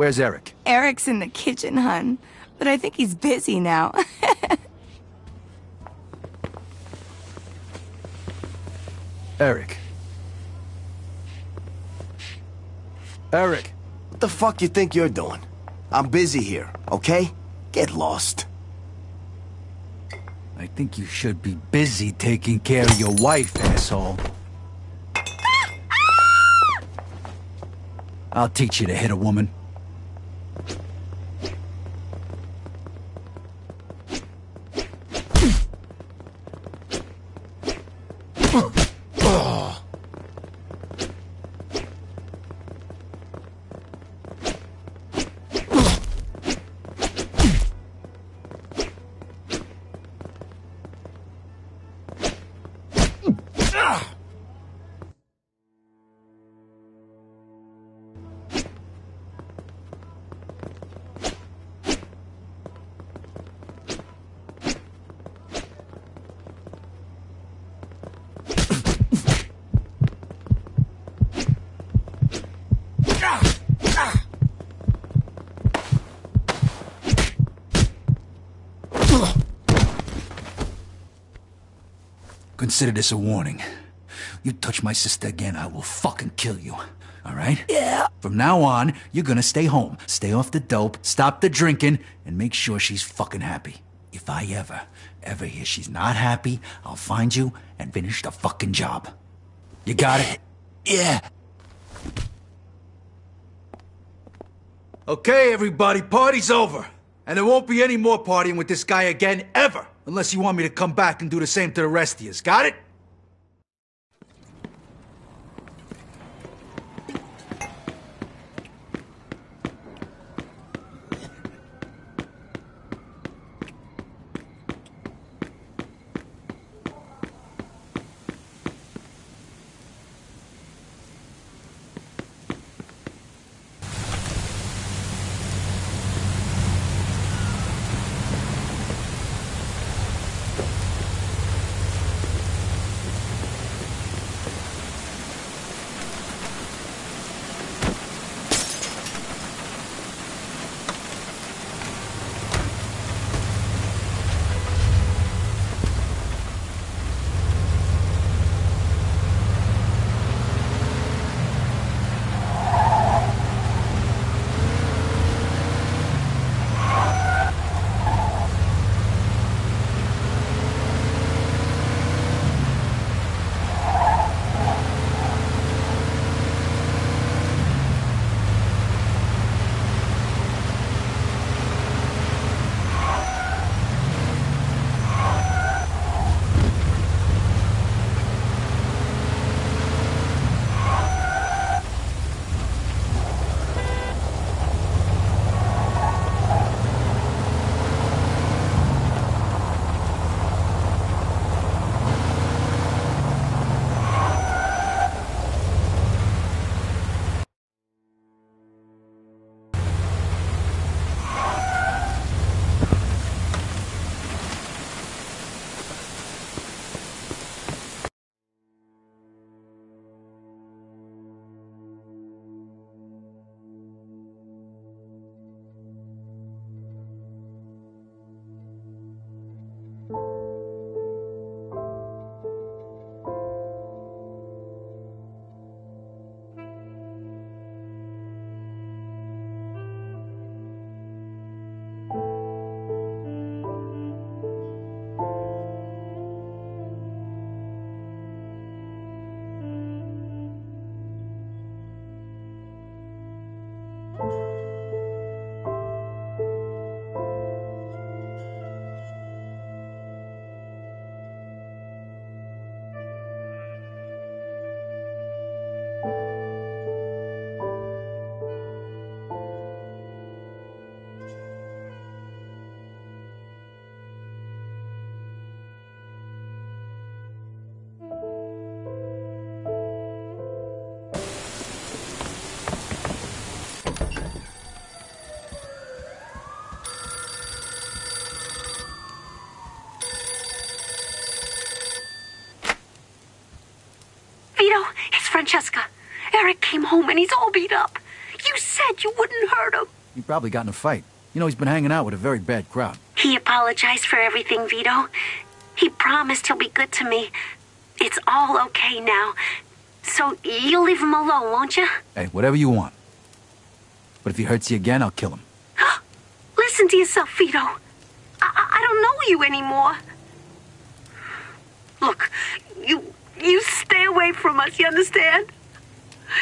Where's Eric? Eric's in the kitchen, hun. But I think he's busy now. Eric. Eric. What the fuck you think you're doing? I'm busy here, okay? Get lost. I think you should be busy taking care of your wife, asshole. I'll teach you to hit a woman. Consider this a warning. You touch my sister again, I will fucking kill you. All right? Yeah. From now on, you're gonna stay home, stay off the dope, stop the drinking, and make sure she's fucking happy. If I ever, ever hear she's not happy, I'll find you and finish the fucking job. You got it? Yeah. Okay, everybody, party's over. And there won't be any more partying with this guy again, ever. Unless you want me to come back and do the same to the rest of you. Got it? Francesca. Eric came home and he's all beat up. You said you wouldn't hurt him. He probably got in a fight. You know, he's been hanging out with a very bad crowd. He apologized for everything, Vito. He promised he'll be good to me. It's all okay now. So you'll leave him alone, won't you? Hey, whatever you want. But if he hurts you again, I'll kill him. Listen to yourself, Vito. I, I don't know you anymore. Look, you you stay away from us, you understand?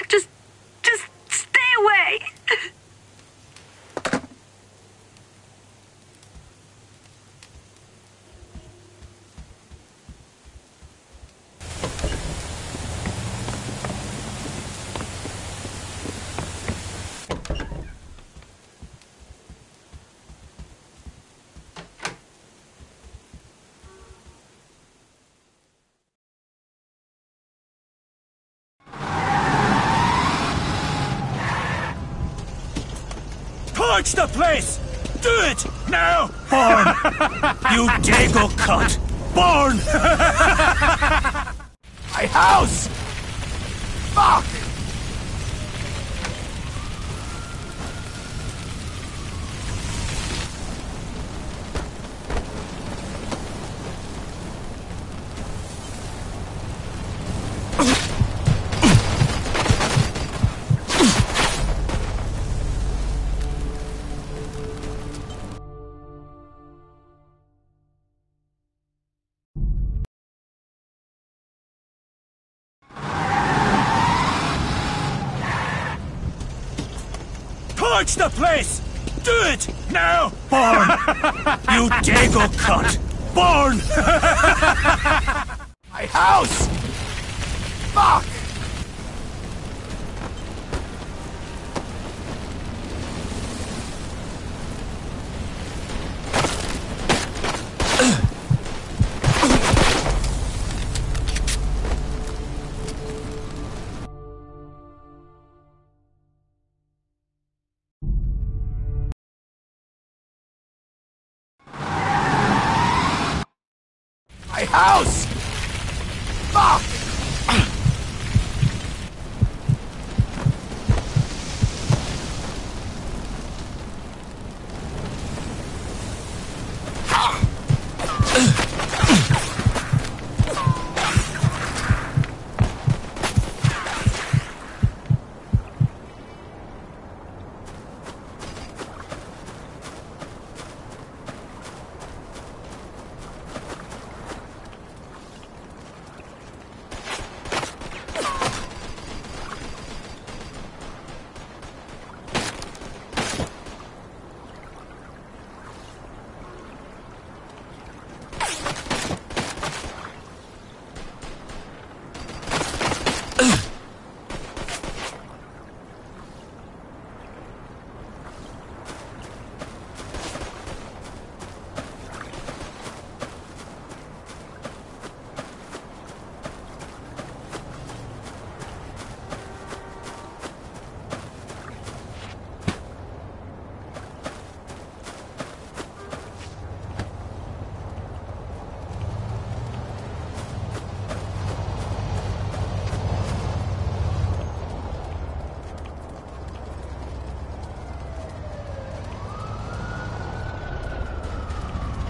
Just just stay away. the place! Do it! Now! Born! you Dago cunt! Born! My house! Fuck! The place! Do it! Now! Born! you Dago cunt! Born! My house! Fuck!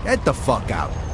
Get the fuck out.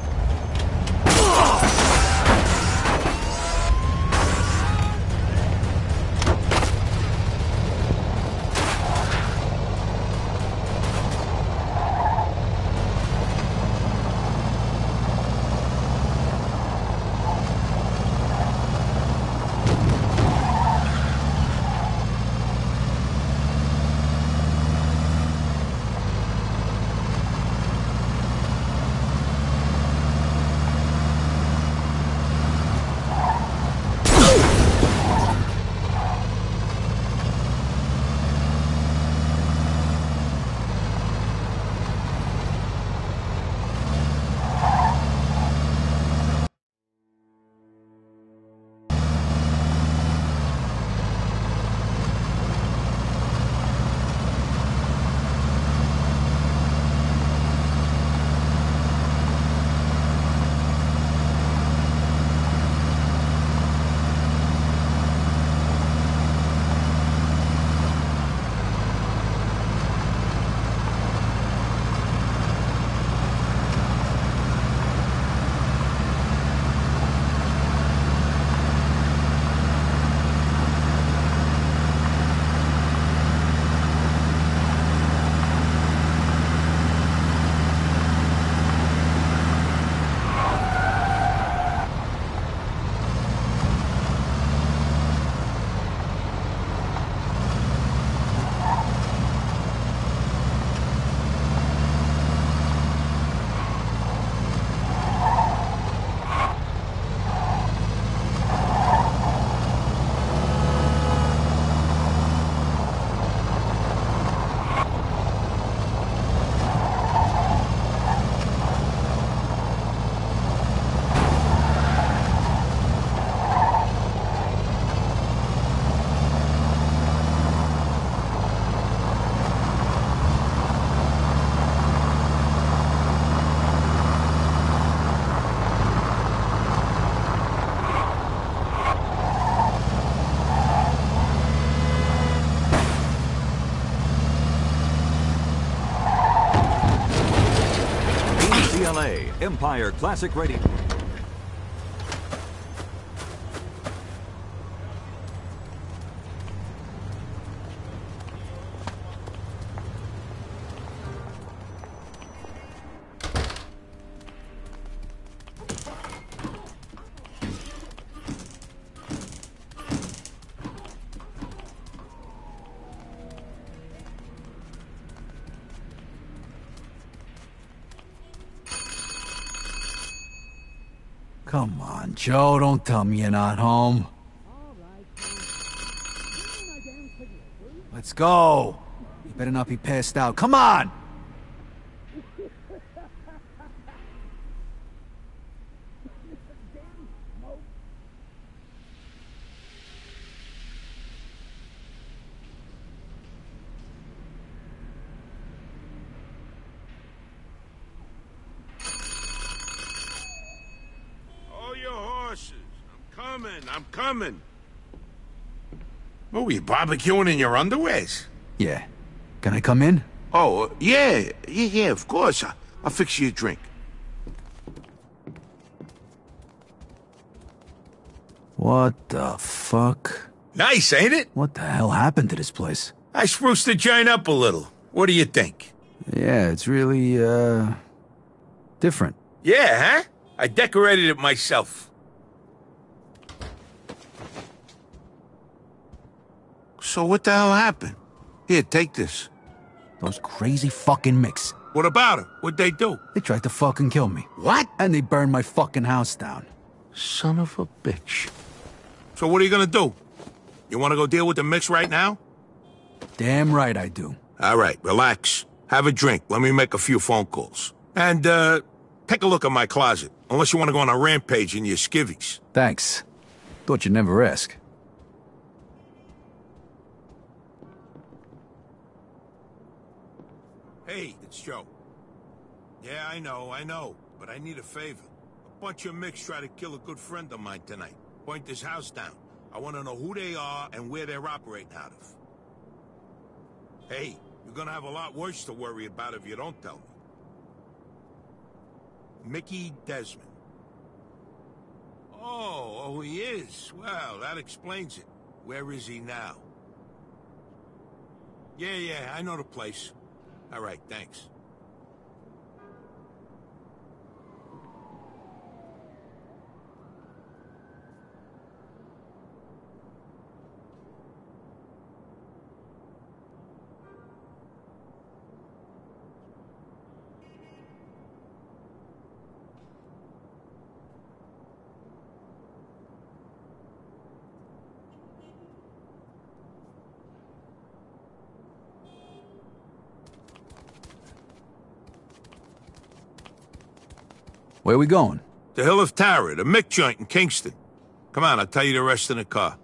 LA, Empire Classic Radio. Joe, don't tell me you're not home. Let's go. You better not be passed out. Come on! All your horses. I'm coming. I'm coming. What were you barbecuing in your underwears? Yeah. Can I come in? Oh, uh, yeah, yeah, yeah. Of course. I, I'll fix you a drink. What the fuck? Nice, ain't it? What the hell happened to this place? I spruced the joint up a little. What do you think? Yeah, it's really, uh... different. Yeah, huh? I decorated it myself. So what the hell happened? Here, take this. Those crazy fucking micks. What about it? What'd they do? They tried to fucking kill me. What? And they burned my fucking house down. Son of a bitch. So what are you gonna do? You wanna go deal with the micks right now? Damn right I do. All right, relax. Have a drink. Let me make a few phone calls. And, uh, take a look at my closet. Unless you want to go on a rampage in your skivvies. Thanks. Thought you'd never ask. Hey, Joe. Yeah, I know, I know. But I need a favor. A bunch of micks try to kill a good friend of mine tonight. Point this house down. I want to know who they are and where they're operating out of. Hey, you're gonna have a lot worse to worry about if you don't tell me. Mickey Desmond. Oh, oh, he is. Well, that explains it. Where is he now? Yeah, yeah, I know the place. All right, thanks. Where we going? The Hill of Tara, the Mick joint in Kingston. Come on, I'll tell you the rest in the car.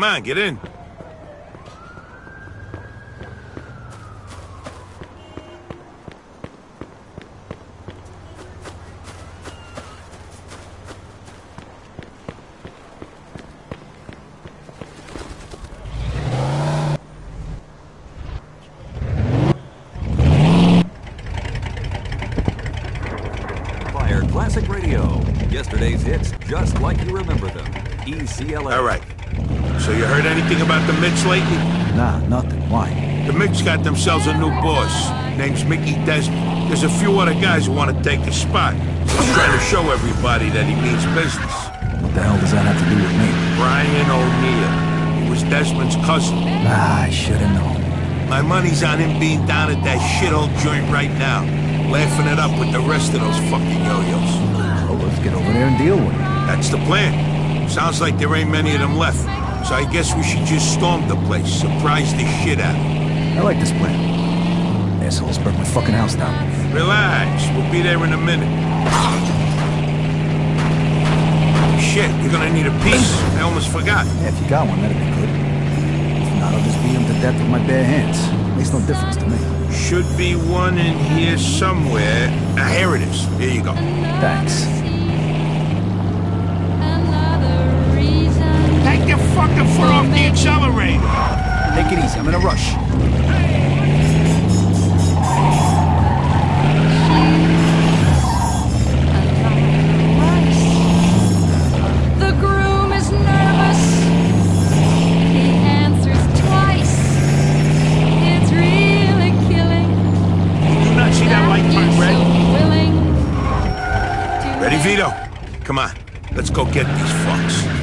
Come on, get in. Classic Radio. Yesterday's hits just like you remember them. ECLA. All right. So you heard anything about the Micks lately? Nah, nothing. Why? The Micks got themselves a new boss. Name's Mickey Desmond. There's a few other guys who want to take his spot. He's trying to show everybody that he means business. What the hell does that have to do with me? Brian O'Neill. He was Desmond's cousin. Ah, I should have known. My money's on him being down at that shithole joint right now, laughing it up with the rest of those fucking yo-yos. Well, let's get over there and deal with it. That's the plan. Sounds like there ain't many of them left. So I guess we should just storm the place, surprise the shit out of them. I like this plan. Assholes burnt my fucking house down. Relax, we'll be there in a minute. Shit, you're gonna need a piece. I almost forgot. Yeah, if you got one, that'd be good. If not, I'll just beat him to death with my bare hands. Makes no difference to me. Should be one in here somewhere. Ah, here it is. Here you go. Thanks. Take your fucking foot off the accelerator. Take it easy. I'm in a rush. The groom is nervous. He answers twice. It's really killing. Do not see that light turn red. so willing to Ready, Vito? Come on. Let's go get these fucks.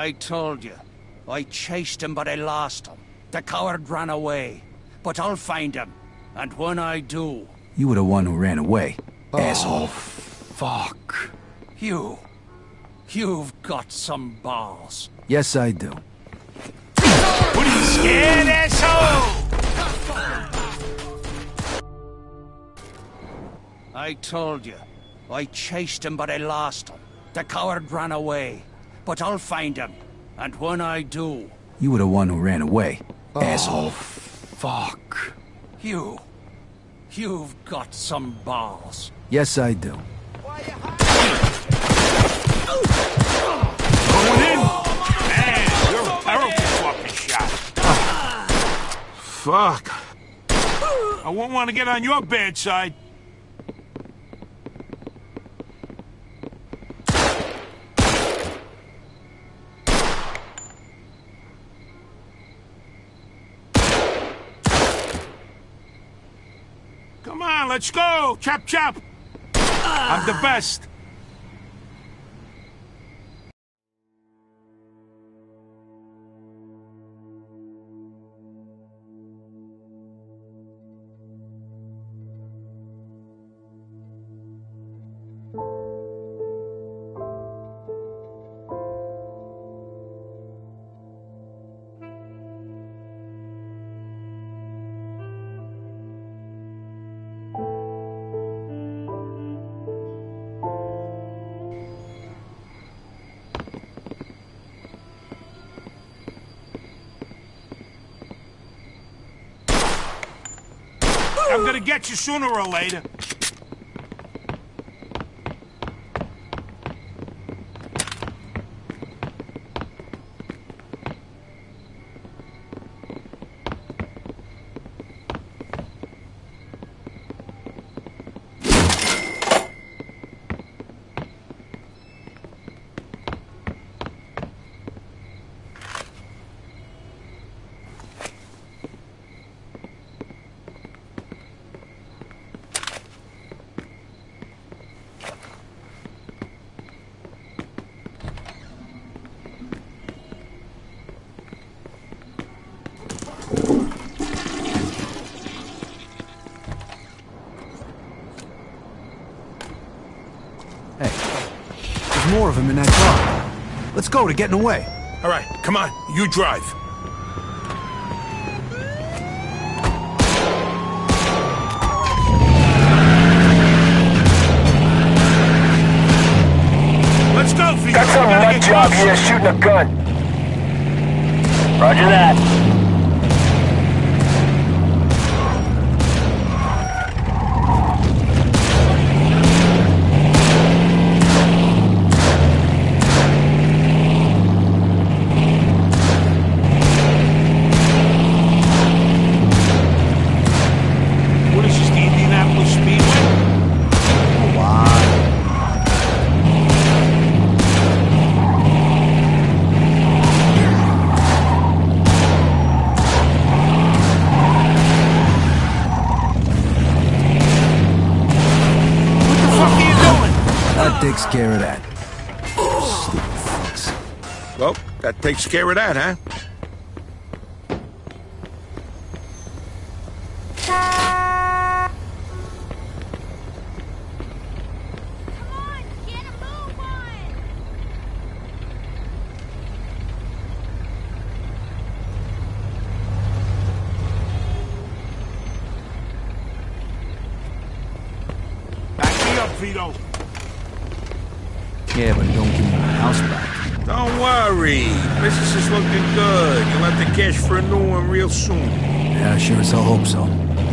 I told you. I chased him, but I lost him. The coward ran away. But I'll find him. And when I do, You were the one who ran away. Oh. Asshole. fuck. You. You've got some balls. Yes, I do. What are you scared, asshole? I told you. I chased him, but I lost him. The coward ran away. But I'll find him. And when I do, You were the one who ran away. Ah. Asshole. Fuck. you. You've got some balls. Yes, I do. Going in? Man, you're a terrible fucking shot. Ah. Fuck. I won't want to get on your bad side. Come on, let's go. Chop, chop. I'm the best. I'm gonna get you sooner or later. Of him in that car. Let's go, they're getting away. All right, come on, you drive. Let's go, Vito. Got some We gotta nut get job closer. here shooting a gun. Roger that. Takes care of that. Well, that takes care of that, huh? Back me up, Vito. Yeah, but don't give me my house back. Don't worry. Business is looking good. You'll have the cash for a new one real soon. Yeah, I sure as hell hope so.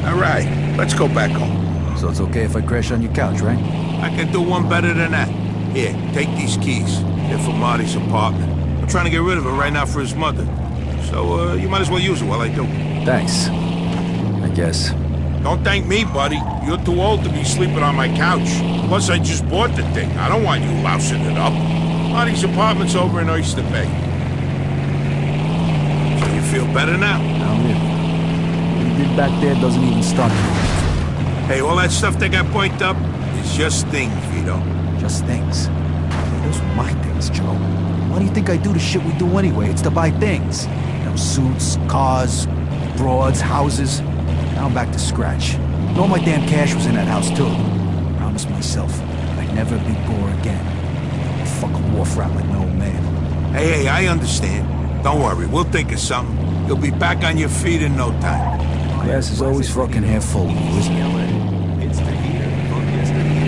All right, let's go back home. So it's okay if I crash on your couch, right? I can do one better than that. Here, take these keys. They're for Marty's apartment. I'm trying to get rid of it right now for his mother. So, uh, you might as well use it while I do. Thanks. I guess. Don't thank me, buddy. You're too old to be sleeping on my couch. Plus, I just bought the thing. I don't want you lousing it up. Marty's apartment's over in Oyster Bay. Feel better now? Not really. What he did back there doesn't even start me. Hey, all that stuff that got pointed up is just things, Vito. Just things. Hey, those are my things, Joe. Why do you think I do the shit we do anyway? It's to buy things. You know, suits, cars, broads, houses. Now I'm back to scratch. And all my damn cash was in that house, too. I Promised myself I'd never be poor again. Fuck a wharf rat like my old man. Hey, hey, I understand. Don't worry, we'll think of something. You'll be back on your feet in no time. Glass is always fucking half full isn't it? It's the heater from yesterday.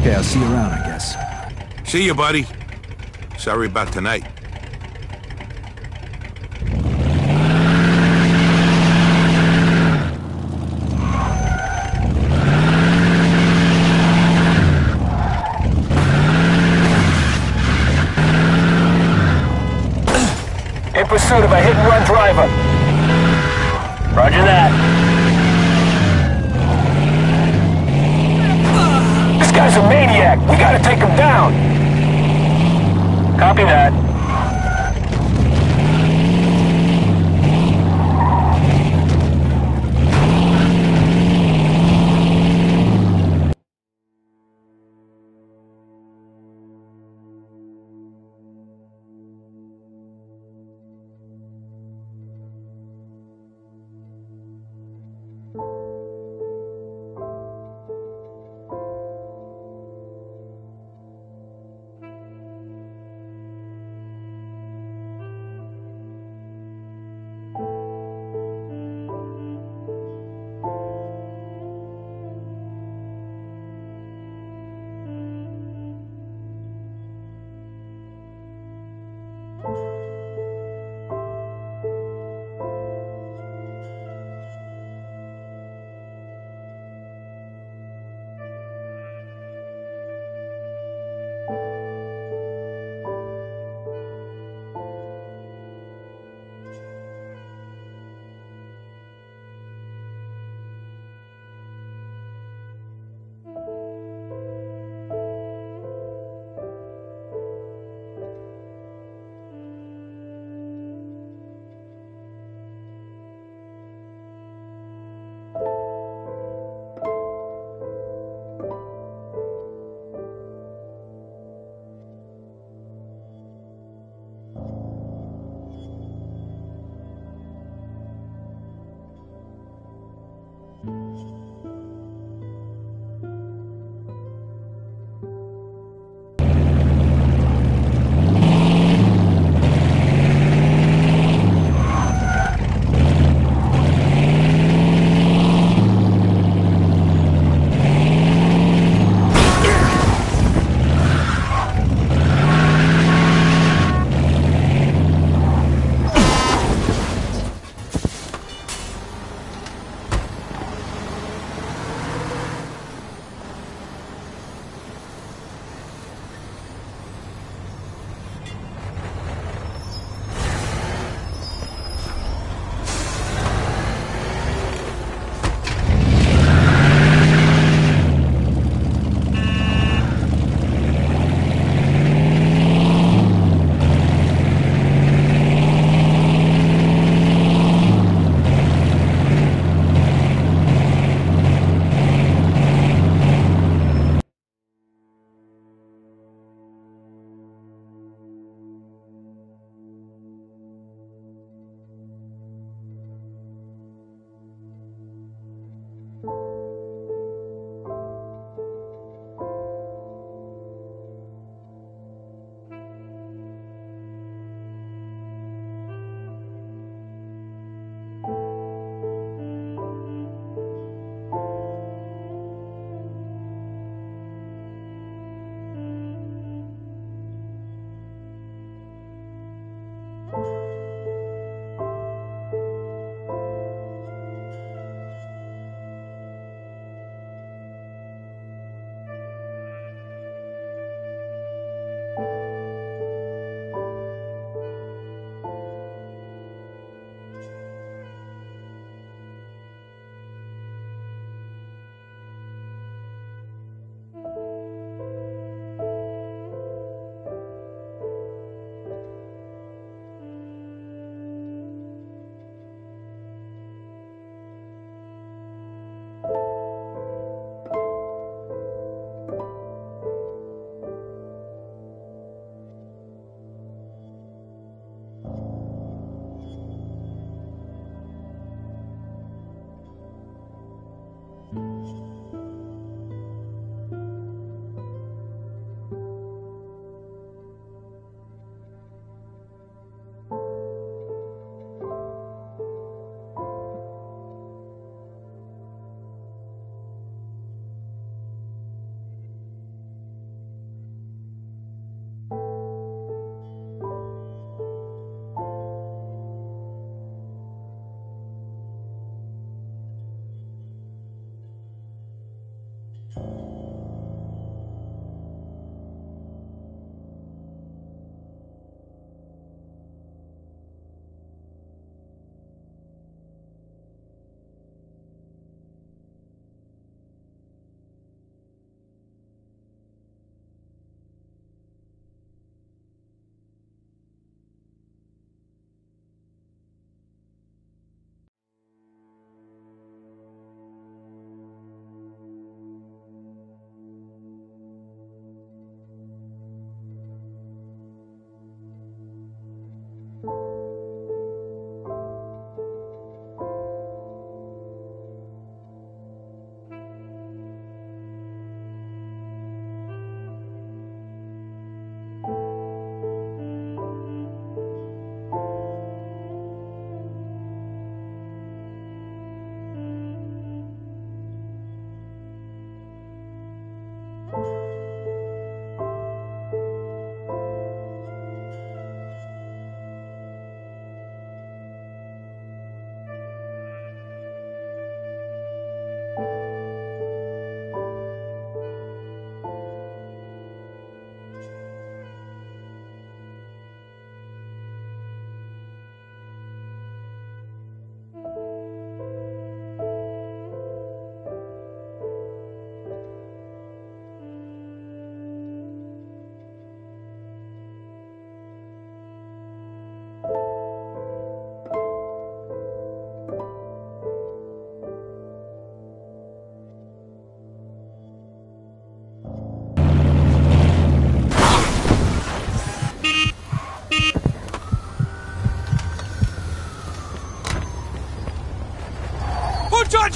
Okay, I'll see you around, I guess. See you, buddy. Sorry about tonight. Pursuit of a hit-and-run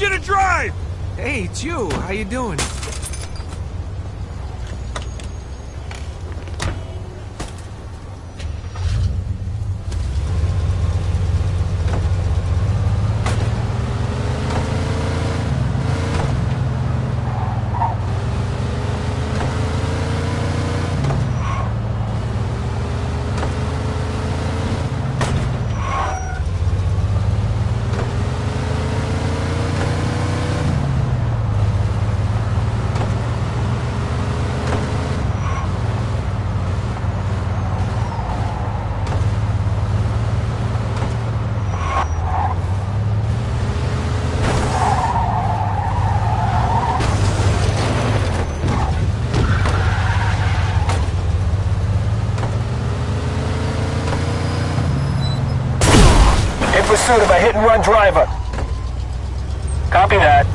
you to drive! Hey, it's you. How you doing? In pursuit of a hit-and-run driver. Copy that.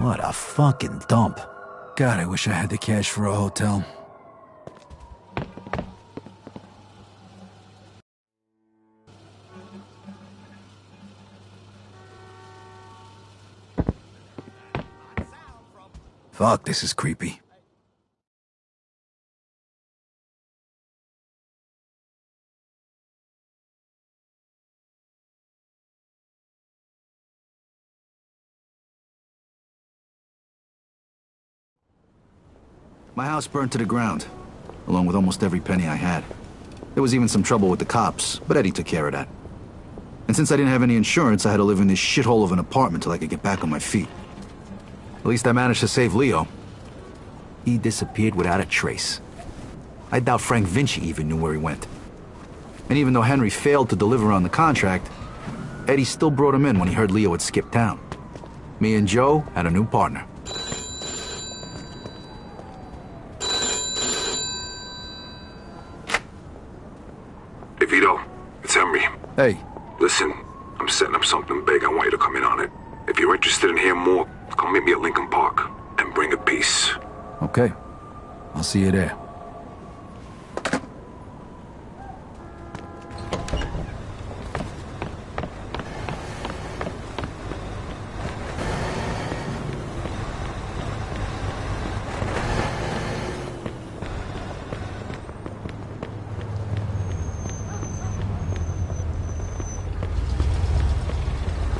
What a fucking dump. God, I wish I had the cash for a hotel. Fuck, this is creepy. House burned to the ground, along with almost every penny I had. There was even some trouble with the cops, but Eddie took care of that. And since I didn't have any insurance, I had to live in this shithole of an apartment till I could get back on my feet. At least I managed to save Leo. He disappeared without a trace. I doubt Frank Vinci even knew where he went. And even though Henry failed to deliver on the contract, Eddie still brought him in when he heard Leo had skipped town. Me and Joe had a new partner. Hey, Vito. It's Henry. Hey. Listen, I'm setting up something big. I want you to come in on it. If you're interested in hearing more, come meet me at Lincoln Park. And bring a piece. Okay. I'll see you there.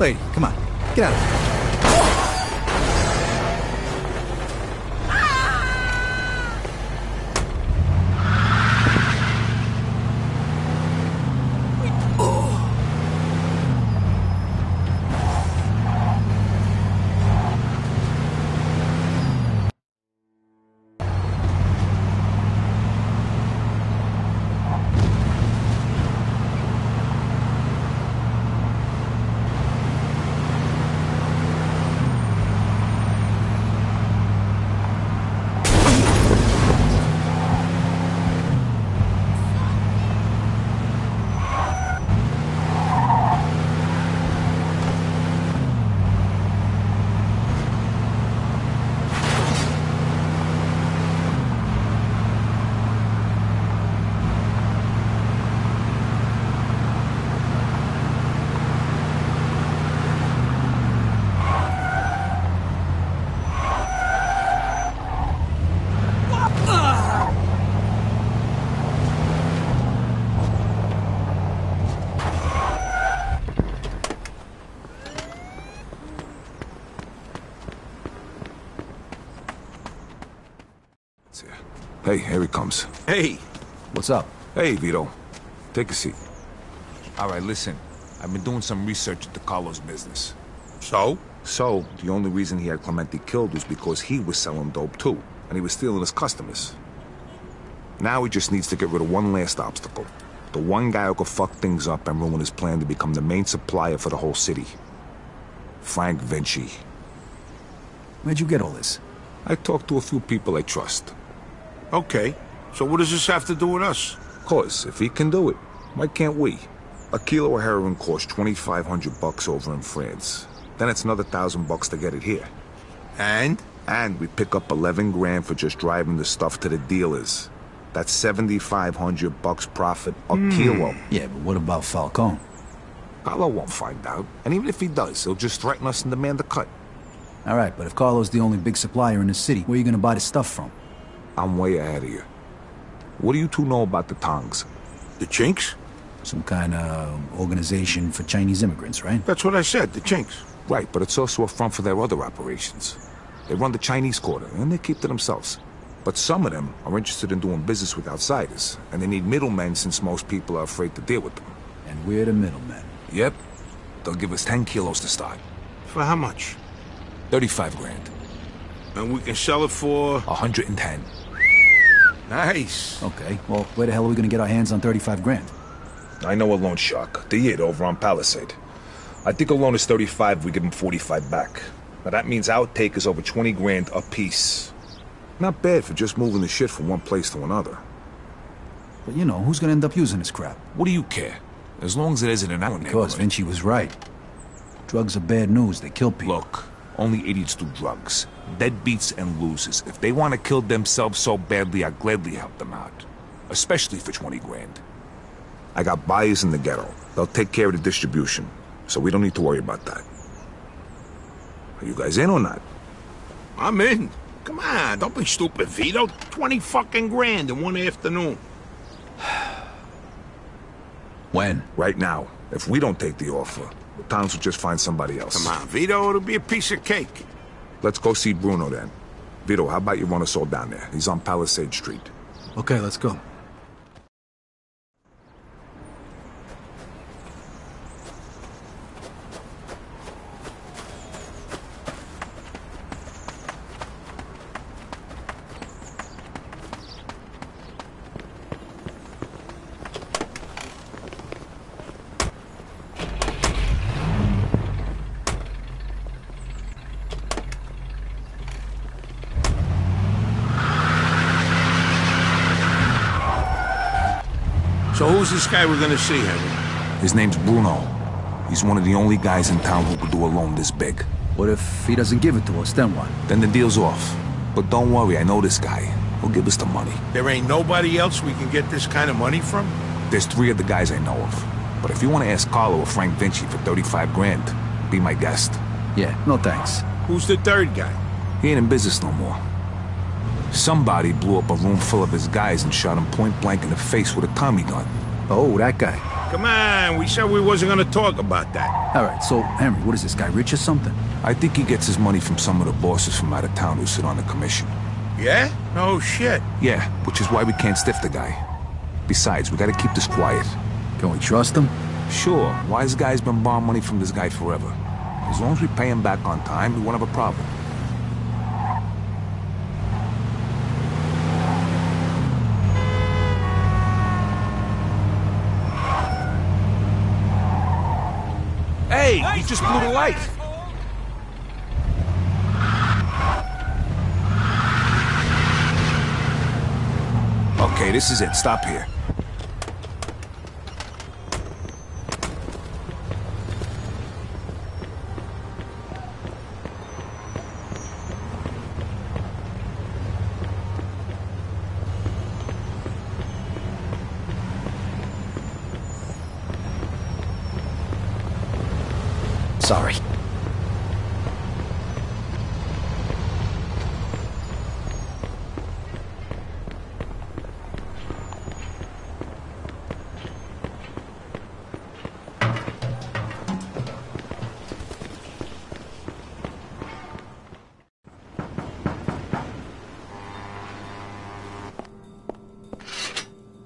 Lady, come on. Get out Hey, here he comes. Hey, What's up? Hey, Vito. Take a seat. All right, listen. I've been doing some research into Carlos' business. so? So, the only reason he had Clemente killed was because he was selling dope too, and he was stealing his customers. Now he just needs to get rid of one last obstacle. The one guy who could fuck things up and ruin his plan to become the main supplier for the whole city. Frank Vinci. Where'd you get all this? I talked to a few people I trust. Okay. So what does this have to do with us? Cause if he can do it, why can't we? A kilo of heroin costs 2500 bucks over in France. Then it's another thousand bucks to get it here. And? And we pick up 11 grand for just driving the stuff to the dealers. That's 7500 bucks profit a hmm. kilo. Yeah, but what about Falcone? Carlo won't find out. And even if he does, he'll just threaten us and demand a cut. All right, but if Carlo's the only big supplier in the city, where are you gonna buy the stuff from? I'm way ahead of you. What do you two know about the Tongs? The Chinks? Some kind of organization for Chinese immigrants, right? That's what I said, the Chinks. Right, but it's also a front for their other operations. They run the Chinese quarter, and they keep to themselves. But some of them are interested in doing business with outsiders, and they need middlemen since most people are afraid to deal with them. And we're the middlemen. Yep. They'll give us 10 kilos to start. For how much? 35 grand. And we can sell it for... 110. Nice. Okay, well, where the hell are we gonna get our hands on 35 grand? I know a loan shark. The Yid over on Palisade. I think a loan is 35 we give him 45 back. Now that means our take is over 20 grand a piece. Not bad for just moving the shit from one place to another. But you know, who's gonna end up using this crap? What do you care? As long as it isn't in our Because neighborhood. Vinci was right. Drugs are bad news, they kill people. Look, only idiots do drugs. Deadbeats and losers. If they want to kill themselves so badly, I'd gladly help them out. Especially for 20 grand. I got buyers in the ghetto. They'll take care of the distribution. So we don't need to worry about that. Are you guys in or not? I'm in. Come on, don't be stupid, Vito. 20 fucking grand in one afternoon. When? Right now. If we don't take the offer, Tongs will just find somebody else. Come on, Vito, it'll be a piece of cake. Let's go see Bruno then. Vito, how about you run us all down there? He's on Palisade Street. Okay, let's go. So who's this guy we're gonna see, Henry? His name's Bruno. He's one of the only guys in town who could do a loan this big. What if he doesn't give it to us, then what? Then the deal's off. But don't worry, I know this guy. He'll give us the money. There ain't nobody else we can get this kind of money from? There's three of the guys I know of. But if you want to ask Carlo or Frank Vinci for 35 grand, be my guest. Yeah, no thanks. Who's the third guy? He ain't in business no more. Somebody blew up a room full of his guys and shot him point blank in the face with a Tommy gun. Oh, that guy. Come on, we said we wasn't gonna talk about that. All right, so, Henry, what is this guy, rich or something? I think he gets his money from some of the bosses from out of town who sit on the commission. Yeah? No shit. Yeah, which is why we can't stiff the guy. Besides, we gotta keep this quiet. Can we trust him? Sure, wise guy's been borrowing money from this guy forever. As long as we pay him back on time, we won't have a problem. Hey, he just blew the light. Okay, this is it. Stop here.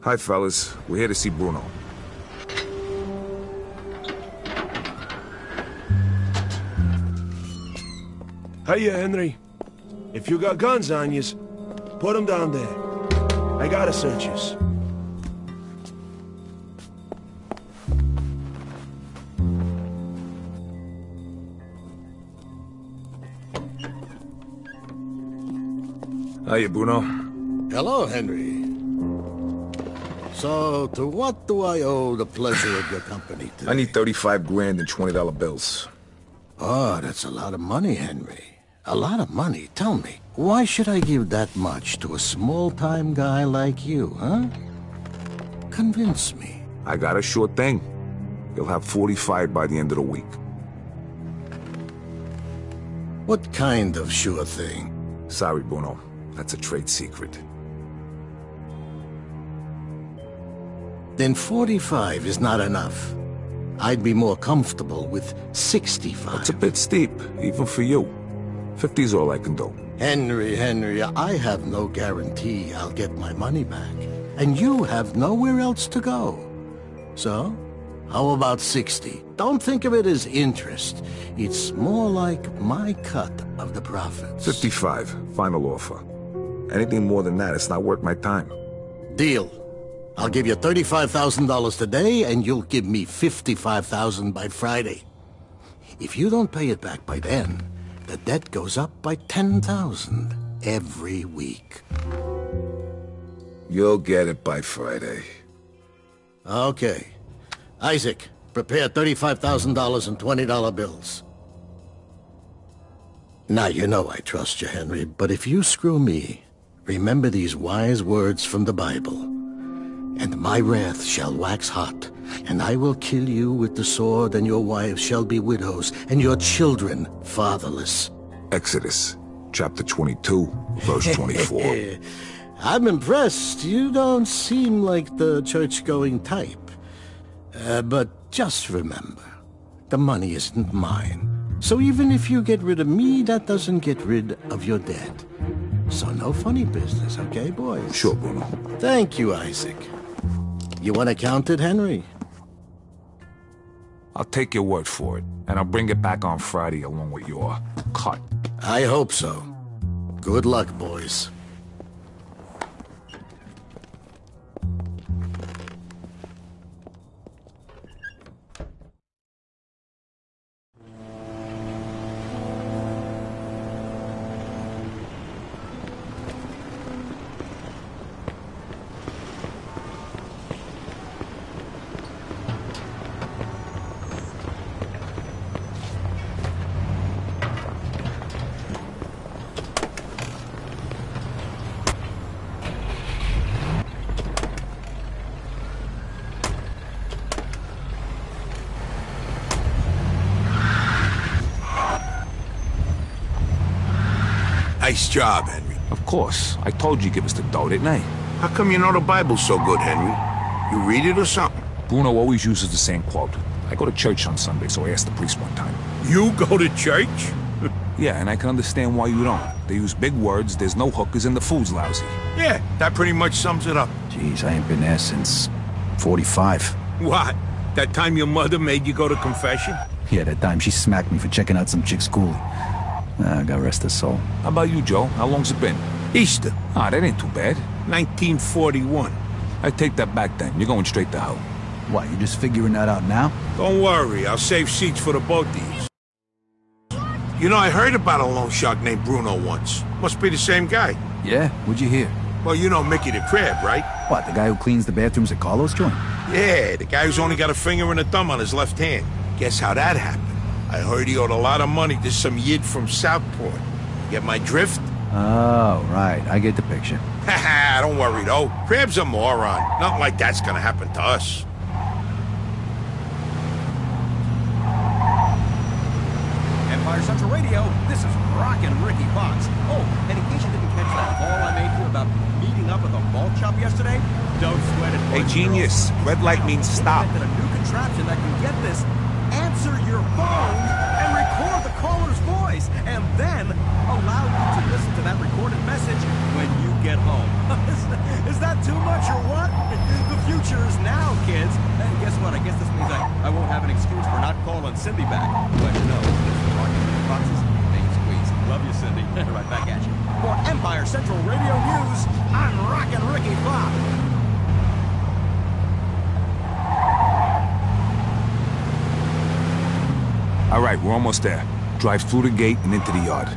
Hi, fellas. We're here to see Bruno. Hiya, Henry. If you got guns on yous, put them down there. I gotta search yous. Hiya, Bruno. Hello, Henry. So, to what do I owe the pleasure of your company today? I need 35 grand in $20 bills. Oh, that's a lot of money, Henry. A lot of money. Tell me, why should I give that much to a small-time guy like you, huh? Convince me. I got a sure thing. You'll have 45 by the end of the week. What kind of sure thing? Sorry, Bruno. That's a trade secret. Then 45 is not enough. I'd be more comfortable with 65. It's a bit steep, even for you. 50's all I can do. Henry, Henry, I have no guarantee I'll get my money back. And you have nowhere else to go. So, how about 60? Don't think of it as interest. It's more like my cut of the profits. 55, final offer. Anything more than that, it's not worth my time. Deal. I'll give you $35,000 today, and you'll give me 55,000 by Friday. If you don't pay it back by then, the debt goes up by 10,000 every week. You'll get it by Friday. Okay. Isaac, prepare $35,000 in $20 bills. Now, you know I trust you, Henry, but if you screw me, remember these wise words from the Bible. And my wrath shall wax hot, and I will kill you with the sword, and your wives shall be widows, and your children fatherless. Exodus, chapter 22, verse 24. I'm impressed. You don't seem like the church-going type. Uh, but just remember, the money isn't mine. So even if you get rid of me, that doesn't get rid of your debt. So no funny business, okay, boys? Sure, Bruno. Thank you, Isaac. You want to count it, Henry? I'll take your word for it, and I'll bring it back on Friday along with your cut. I hope so. Good luck, boys. Nice job, Henry. Of course. I told you give us the dough, didn't I? How come you know the Bible so good, Henry? You read it or something? Bruno always uses the same quote. I go to church on Sunday, so I asked the priest one time. You go to church? Yeah, and I can understand why you don't. They use big words, there's no hookers, and the food's lousy. Yeah, that pretty much sums it up. Jeez, I ain't been there since 45. What? That time your mother made you go to confession? Yeah, that time she smacked me for checking out some chick's schoolie. Ah, God rest her soul. How about you, Joe? How long's it been? Easter. Ah, that ain't too bad. 1941. I take that back then. You're going straight to hell. What, you just figuring that out now? Don't worry, I'll save seats for the both these. You know, I heard about a loan shark named Bruno once. Must be the same guy. Yeah? What'd you hear? Well, you know Mickey the Crab, right? What, the guy who cleans the bathrooms at Carlos joint? Yeah, the guy who's only got a finger and a thumb on his left hand. Guess how that happened? I heard he owed a lot of money to some yid from Southport. Get my drift? Oh, right. I get the picture. Haha, don't worry though. Crab's a moron. Nothing like that's gonna happen to us. Empire Central Radio, this is Rockin' Ricky Fox. Oh, and in case you didn't catch that call I made you about meeting up at the malt shop yesterday, don't sweat it. Hey, genius. Red light means stop. A new contraption that can get this, answer your phone and record the caller's voice and then allow you to listen to that recorded message when you get home. is, that too much or what? The future is now, kids. And guess what? I guess this means I, I won't have an excuse for not calling Cindy back. But no, this is marketing boxes being squeezed. Love you, Cindy. right back at you. For Empire Central Radio News, I'm Rockin' Ricky Bob. All right, we're almost there. Drive through the gate and into the yard.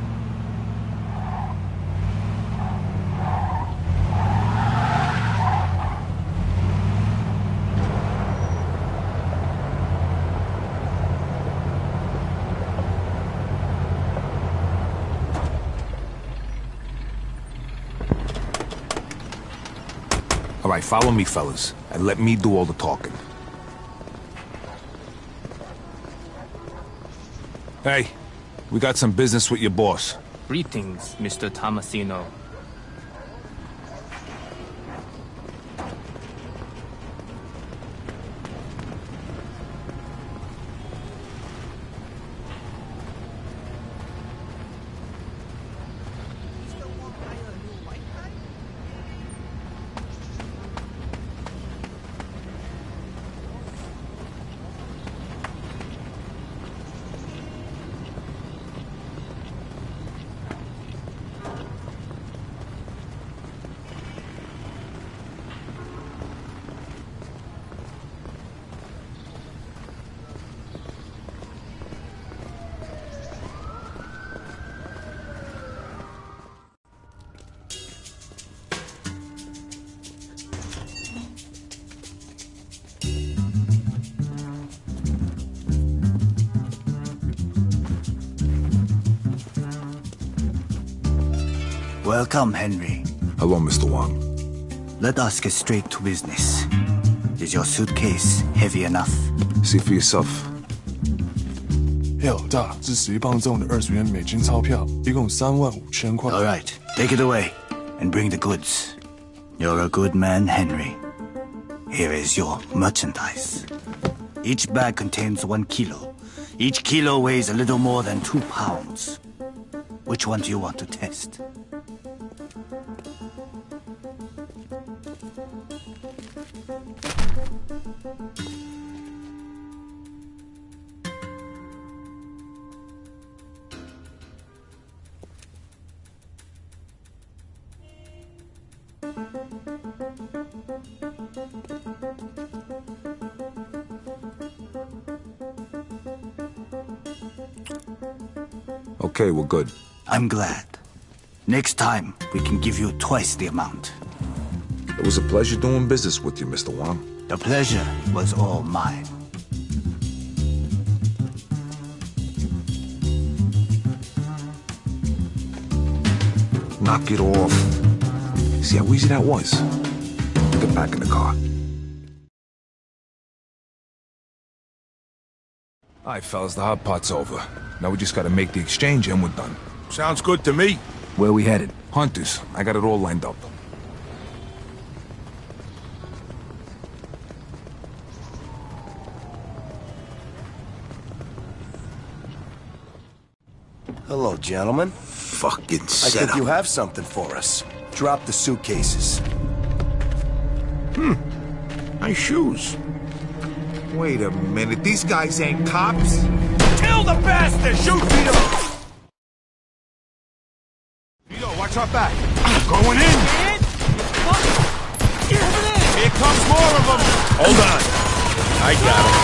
All right, follow me, fellas, and let me do all the talking. Hey, we got some business with your boss. Greetings, Mr. Tomasino. Let us get straight to business. Is your suitcase heavy enough? See for yourself. 嘿，老大，这是一磅重的二十元美金钞票，一共三万五千块。 All right, take it away and bring the goods. You're a good man, Henry. Here is your merchandise. Each bag contains one kilo. Each kilo weighs a little more than two pounds. Which one do you want to test? Next time, we can give you twice the amount. It was a pleasure doing business with you, Mr. Wang. The pleasure was all mine. Knock it off. See how easy that was? Get back in the car. All right, fellas, the hot pot's over. Now we just gotta make the exchange and we're done. Sounds good to me. Where we headed? Hunters. I got it all lined up. Hello, gentlemen. Fucking I think you have something for us. Drop the suitcases. Hmm. Nice shoes. Wait a minute. These guys ain't cops. Kill the bastard! Shoot Vito! Our back. Going in. Here comes more of them. Hold on. I got it.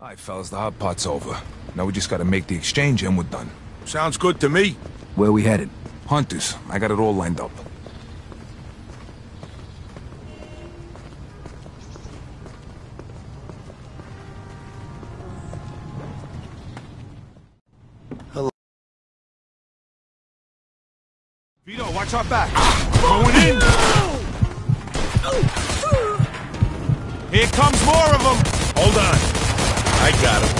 All right, fellas, the hot pot's over. Now we just gotta make the exchange and we're done. Sounds good to me. Where we headed? Hunters. I got it all lined up. Watch our back. Going in. Here comes more of them. Hold on. I got him.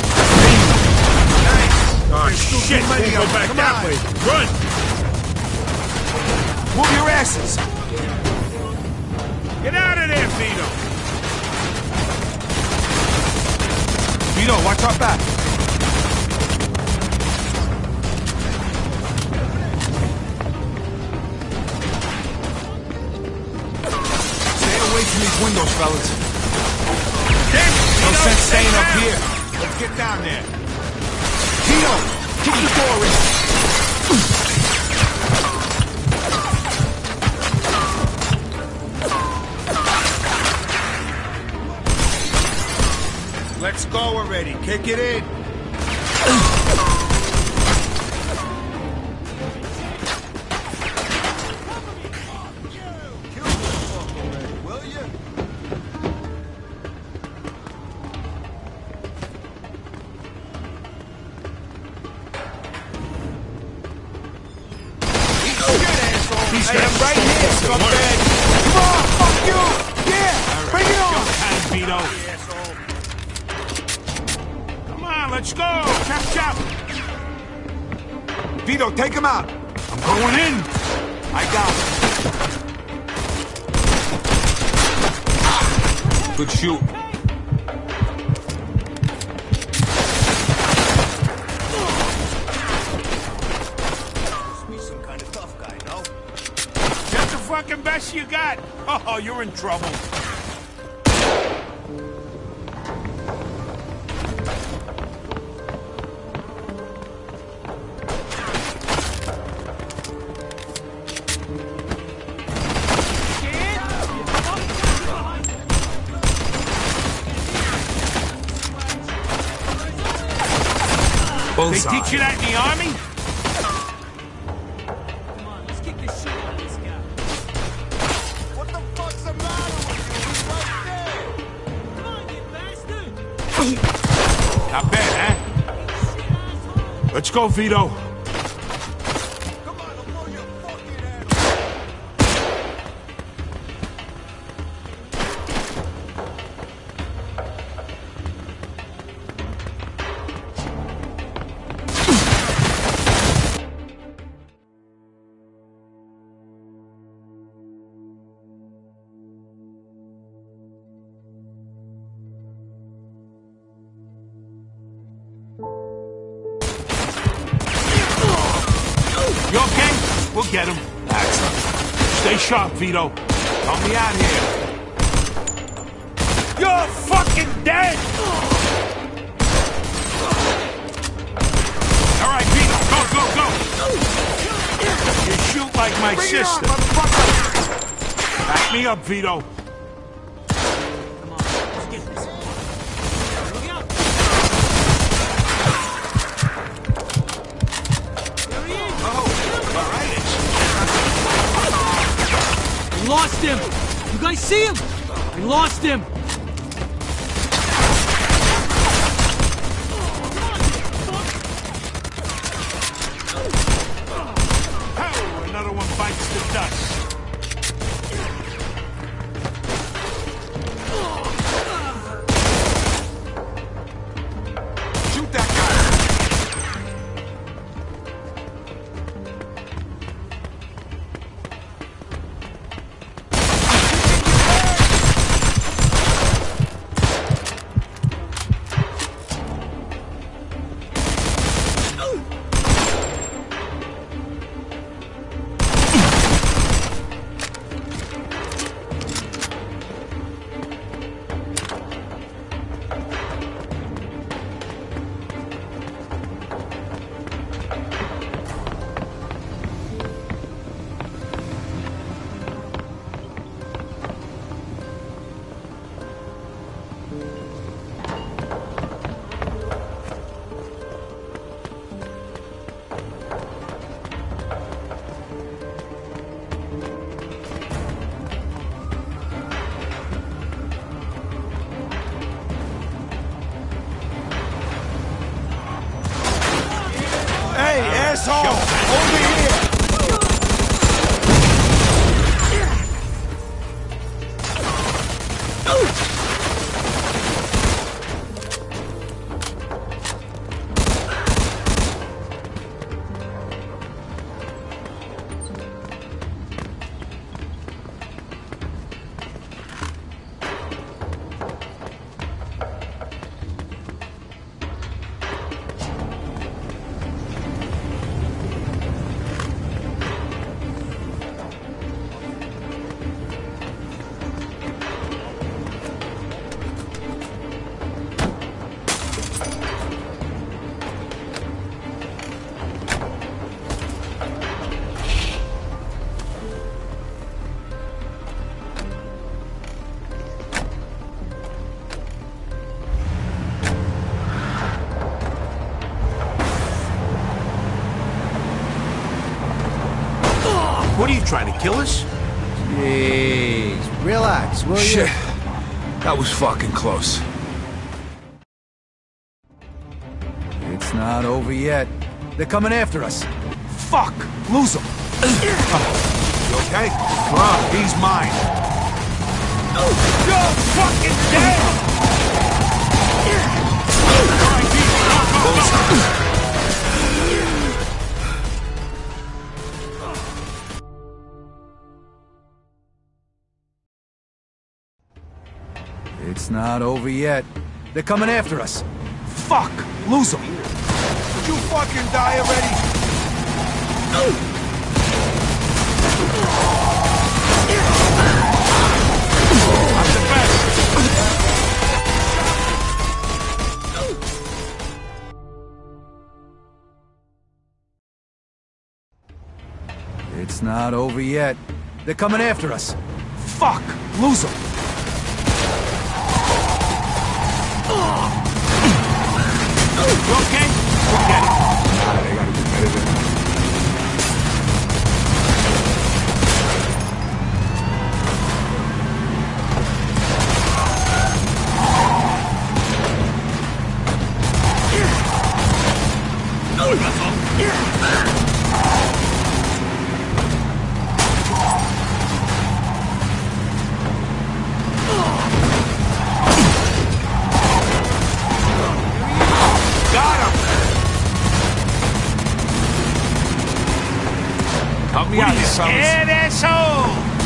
Nice. Oh, shit. Can't go back that way. Run. Move your asses. Get out of there, Vito. Vito, watch our back. windows, fellas. No sense staying up here. Let's get down there. Vito, kick the door in. Let's go already. Kick it in. Let's go, Vito. Vito. lost him! You guys see him? I lost him! What are you trying to kill us? Jeez, relax, will you? Shit. That was fucking close. It's not over yet. They're coming after us. Fuck! Lose them! you okay? Come on, he's mine. You're fucking dead! Not over yet. They're coming after us. Fuck! Lose them! Would you fucking die already? I'm the best! It's not over yet. They're coming after us. Fuck! Lose him! Help me out here, fellas. Scared asshole! What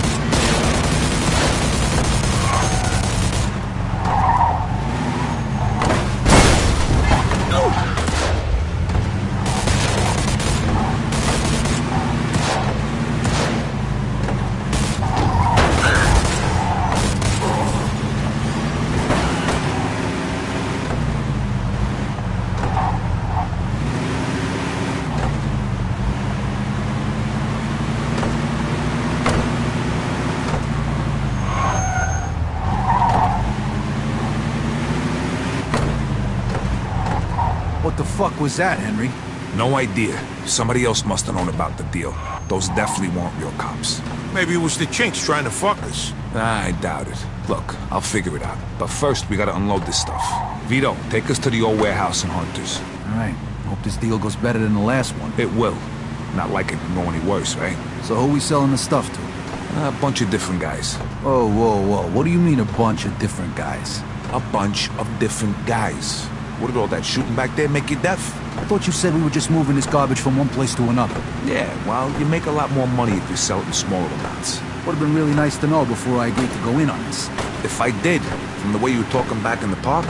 fuck was that, Henry? No idea. Somebody else must have known about the deal. Those definitely weren't real cops. Maybe it was the chinks trying to fuck us. I doubt it. Look, I'll figure it out. But first, we gotta unload this stuff. Vito, take us to the old warehouse in Hunters. All right. Hope this deal goes better than the last one. It will. Not like it can go any worse, right? So who we selling the stuff to? A bunch of different guys. Whoa, whoa, whoa. What do you mean a bunch of different guys? A bunch of different guys. What did all that shooting back there make you deaf? I thought you said we were just moving this garbage from one place to another. Yeah, well, you make a lot more money if you sell it in smaller amounts. Would have been really nice to know before I agreed to go in on this. If I did, from the way you were talking back in the park,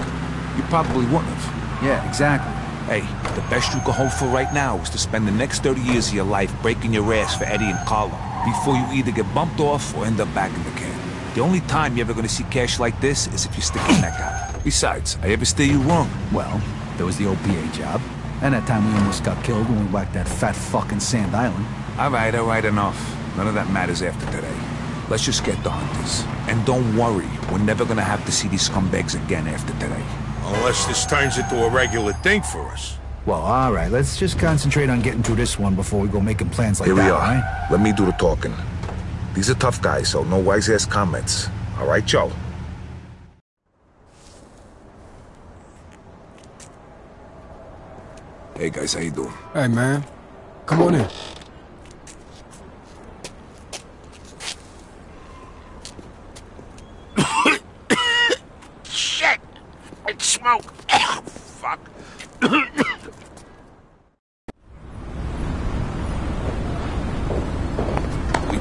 you probably wouldn't have. Yeah, exactly. Hey, the best you can hope for right now is to spend the next 30 years of your life breaking your ass for Eddie and Carlo before you either get bumped off or end up back in the can. The only time you're ever gonna see cash like this is if you stick your neck out. Besides, I ever steer you wrong? Well, there was the OPA job. And that time we almost got killed when we whacked that fat fucking Sand Island. All right, all right, enough. None of that matters after today. Let's just get the hunters. And don't worry, we're never gonna have to see these scumbags again after today. Unless this turns into a regular thing for us. Well, all right. Let's just concentrate on getting through this one before we go making plans like Here that, we are. right? Let me do the talking. These are tough guys, so no wise ass comments. All right, Joe? Hey guys, how you doing? Hey, man. Come on in. Shit! It's smoke! Fuck. we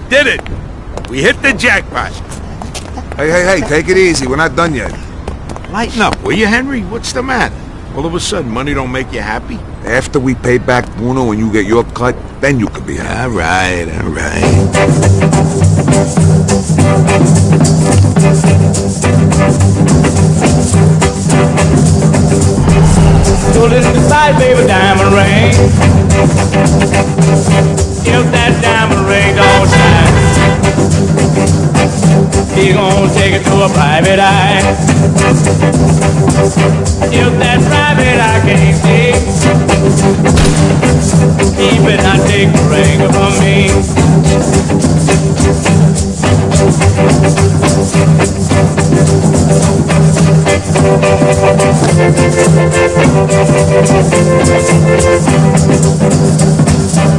did it! We hit the jackpot! Hey, hey, hey, take it easy. We're not done yet. Lighten up, will you, Henry? What's the matter? All of a sudden, money don't make you happy? After we pay back Bruno and you get your cut, then you can be happy. All right, all right. So listen beside, baby, diamond ring. If that diamond ring don't shine, he gonna take it to a private eye. If that private eye can't take, he better not take the ring from me. Thank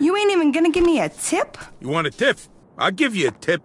You ain't even gonna give me a tip? You want a tip? I'll give you a tip.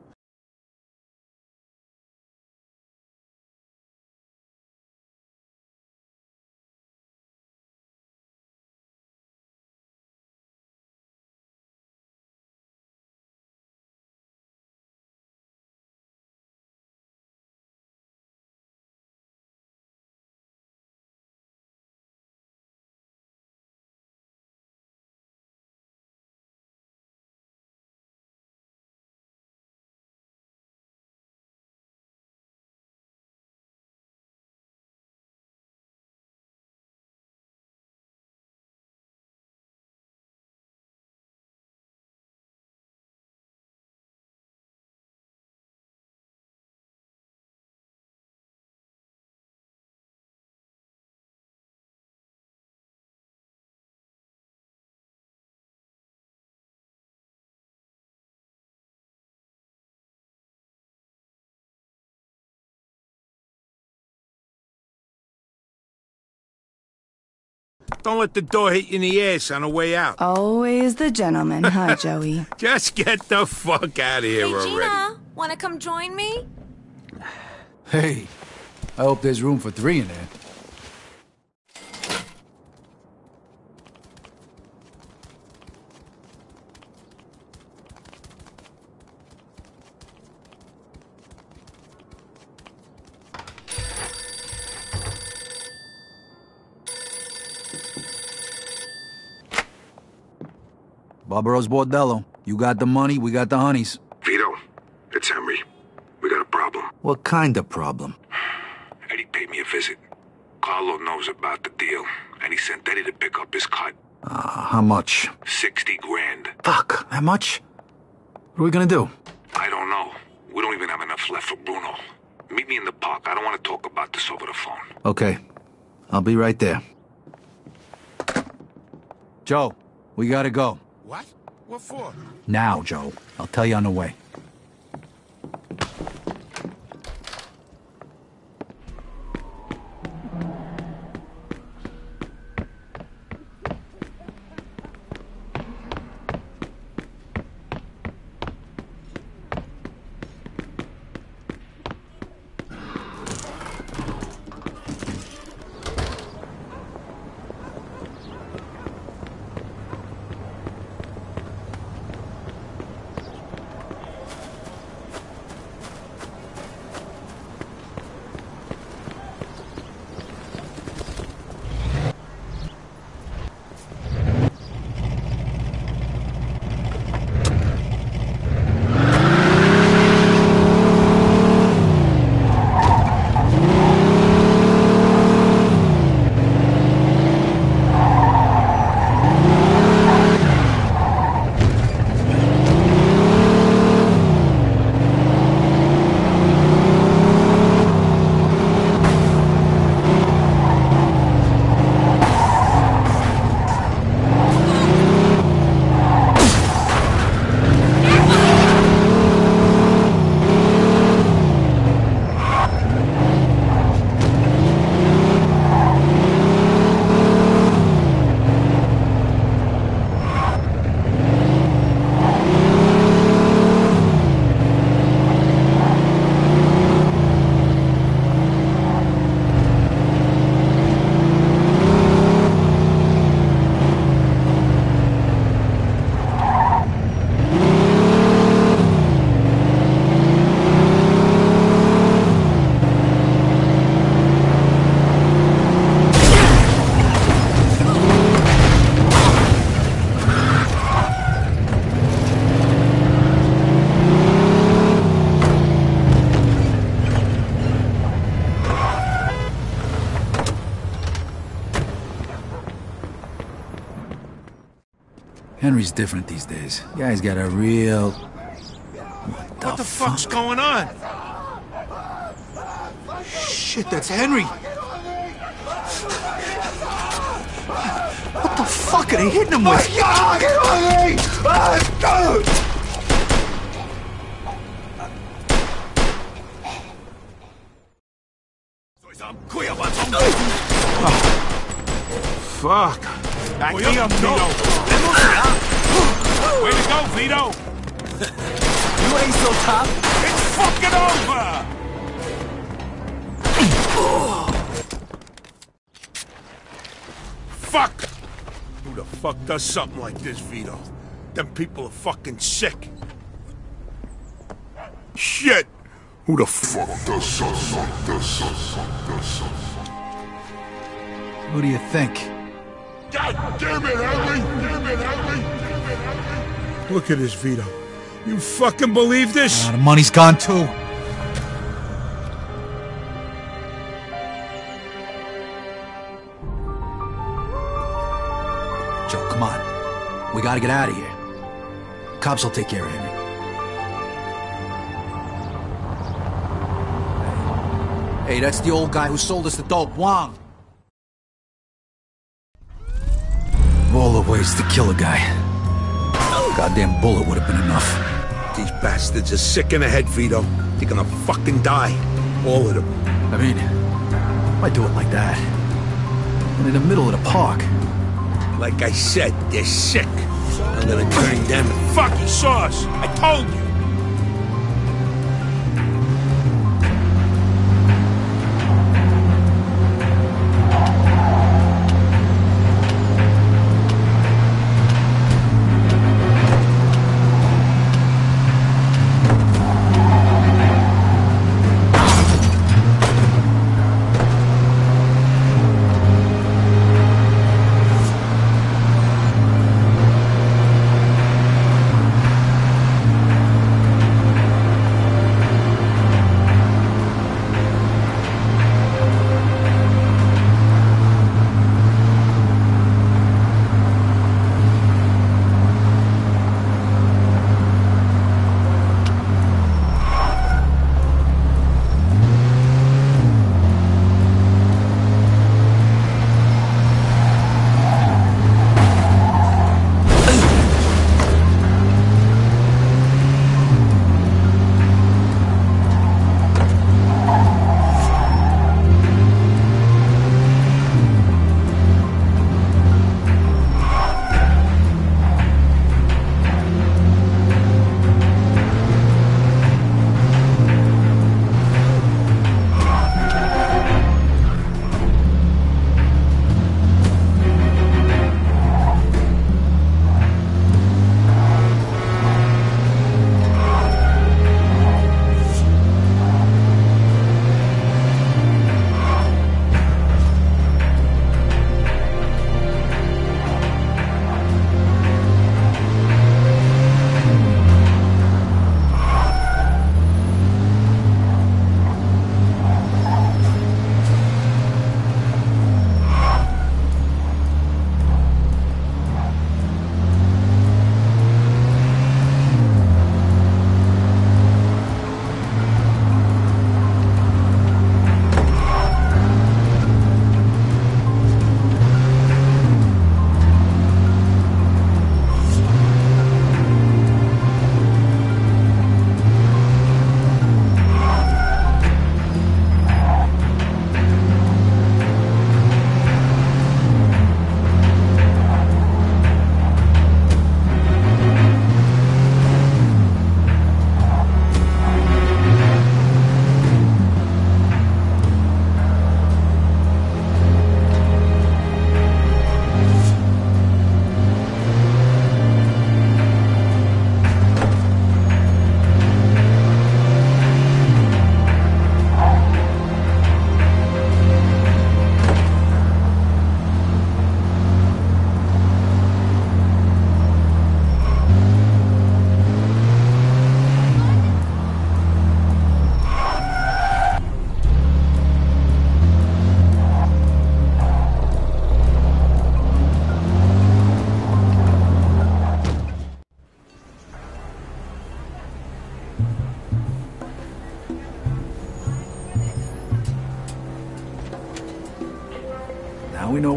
Don't let the door hit you in the ass on the way out. Always the gentleman, huh, Joey? Just get the fuck out of here Hey, already. Gina, wanna come join me? Hey, I hope there's room for three in there. Barbaro's Bordello. You got the money, we got the honeys. Vito, it's Henry. We got a problem. What kind of problem? Eddie paid me a visit. Carlo knows about the deal, and he sent Eddie to pick up his cut. Uh, how much? 60 grand. Fuck, that much? What are we gonna do? I don't know. We don't even have enough left for Bruno. Meet me in the park. I don't want to talk about this over the phone. Okay, I'll be right there. Joe, we gotta go. What? What for? Now, Joe. I'll tell you on the way. Henry's different these days. Guy's got a real. What the fuck's going on? Shit, that's Henry. What the fuck are they hitting him with? Get on me! Ah! Fuck. Back me up, Vito. Way to go, Vito. You ain't so tough. It's fucking over. Fuck! Who the fuck does something like this, Vito? Them people are fucking sick. Shit! Who the fuck does something like this? Who do you think? God damn it, Henry! Damn it, Henry! Damn it, Henry! Look at this, Vito. You fucking believe this? Ah, the money's gone too. Joe, come on. We gotta get out of here. Cops will take care of him. Hey, that's the old guy who sold us the dope, Wong. Of all the ways to kill a guy, goddamn bullet would have been enough. These bastards are sick in the head, Vito. They're gonna fucking die. All of them. I mean, why do it like that? And in the middle of the park. Like I said, they're sick. I'm gonna turn them fucking sauce. I told you.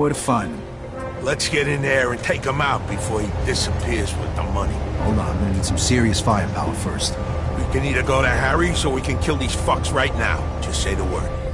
Where to find him. Let's get in there and take him out before he disappears with the money. Hold on, I'm gonna need some serious firepower first. We can either go to Harry's or we can kill these fucks right now. Just say the word.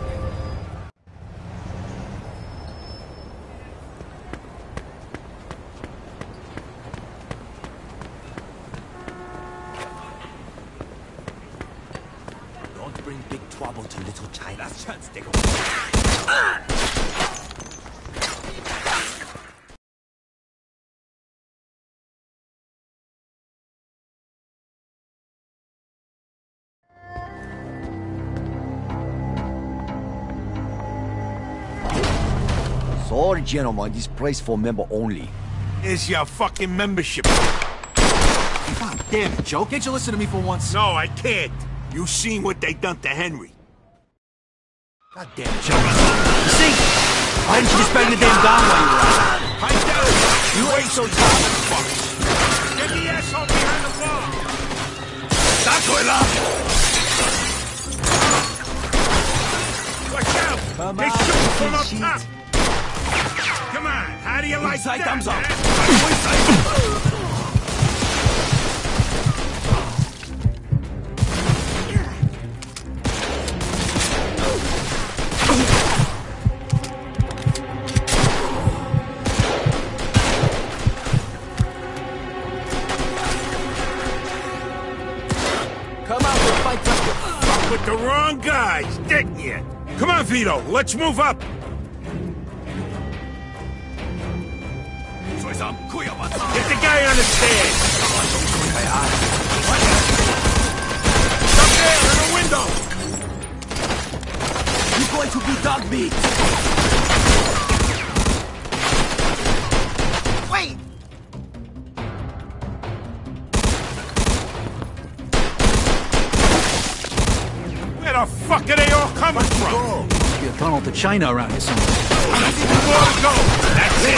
gentlemen, this place for member only. Is your fucking membership. God damn it, Joe. Can't you listen to me for once? No, I can't. You seen what they done to Henry. God damn it, Joe. You see? Why didn't you just bang the damn gun while you were out? I doubt it. You ain't so tough, as fuck. Get the asshole behind the wall. That's up. Watch out! They shoot from up top! Come on, how do you like that? thumbs up. Come out and fight with the wrong guys, didn't you? Come on, Vito, let's move up. China around here somewhere. More to go. That's it.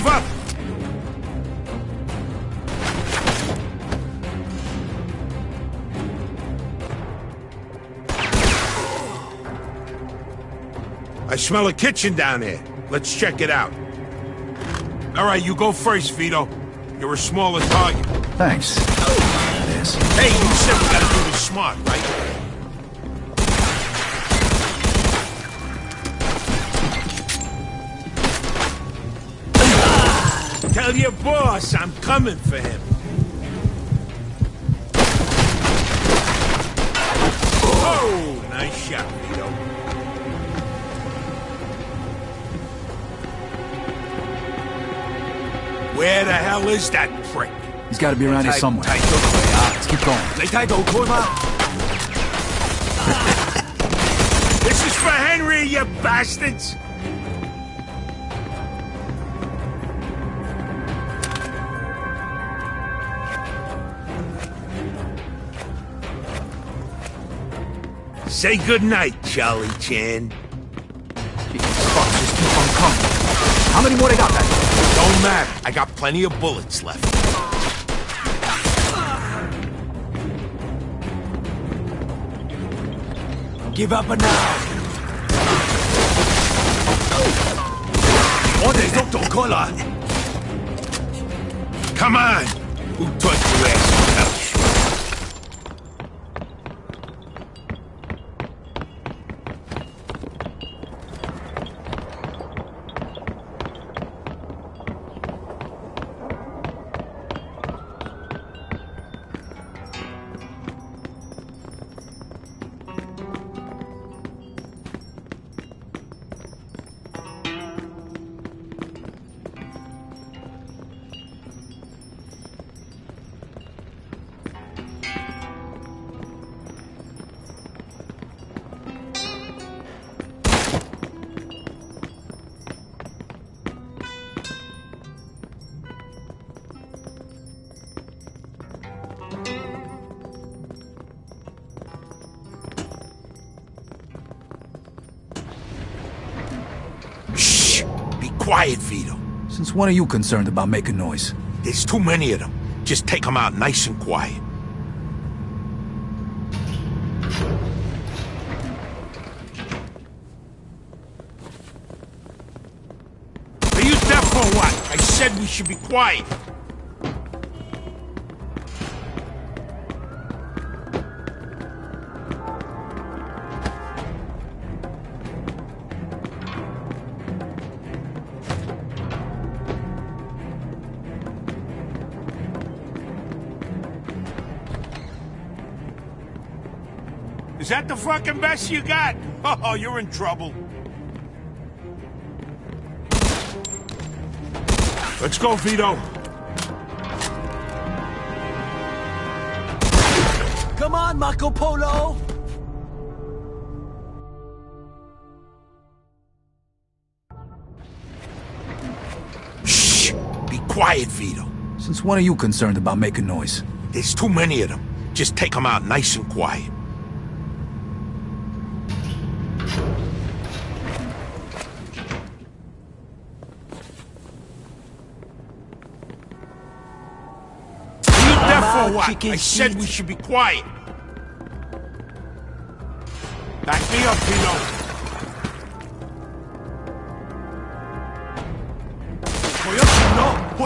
Move up. I smell a kitchen down there. Let's check it out. All right, you go first, Vito. You're a smaller target. Thanks. Hey, you said we gotta do this smart, right? Tell your boss I'm coming for him. Oh, nice shot, Vito. Where the hell is that prick? He's got to be around here somewhere. Ah. Let's keep going. this is for Henry, you bastards! Say goodnight, Charlie Chan. Jesus Christ, just keep on coming. How many more they got back there? Don't matter. I got plenty of bullets left. Give up now. Orders, Dr. Collar. Come on. Who? When are you concerned about making noise? There's too many of them. Just take them out nice and quiet. Are you deaf or what? I said we should be quiet. That the fucking best you got? Oh, you're in trouble. Let's go, Vito. Come on, Marco Polo! Shh! Be quiet, Vito. Since when are you concerned about making noise? There's too many of them. Just take them out nice and quiet. Are you deaf or what? I said we should be quiet. Back me up, Vito.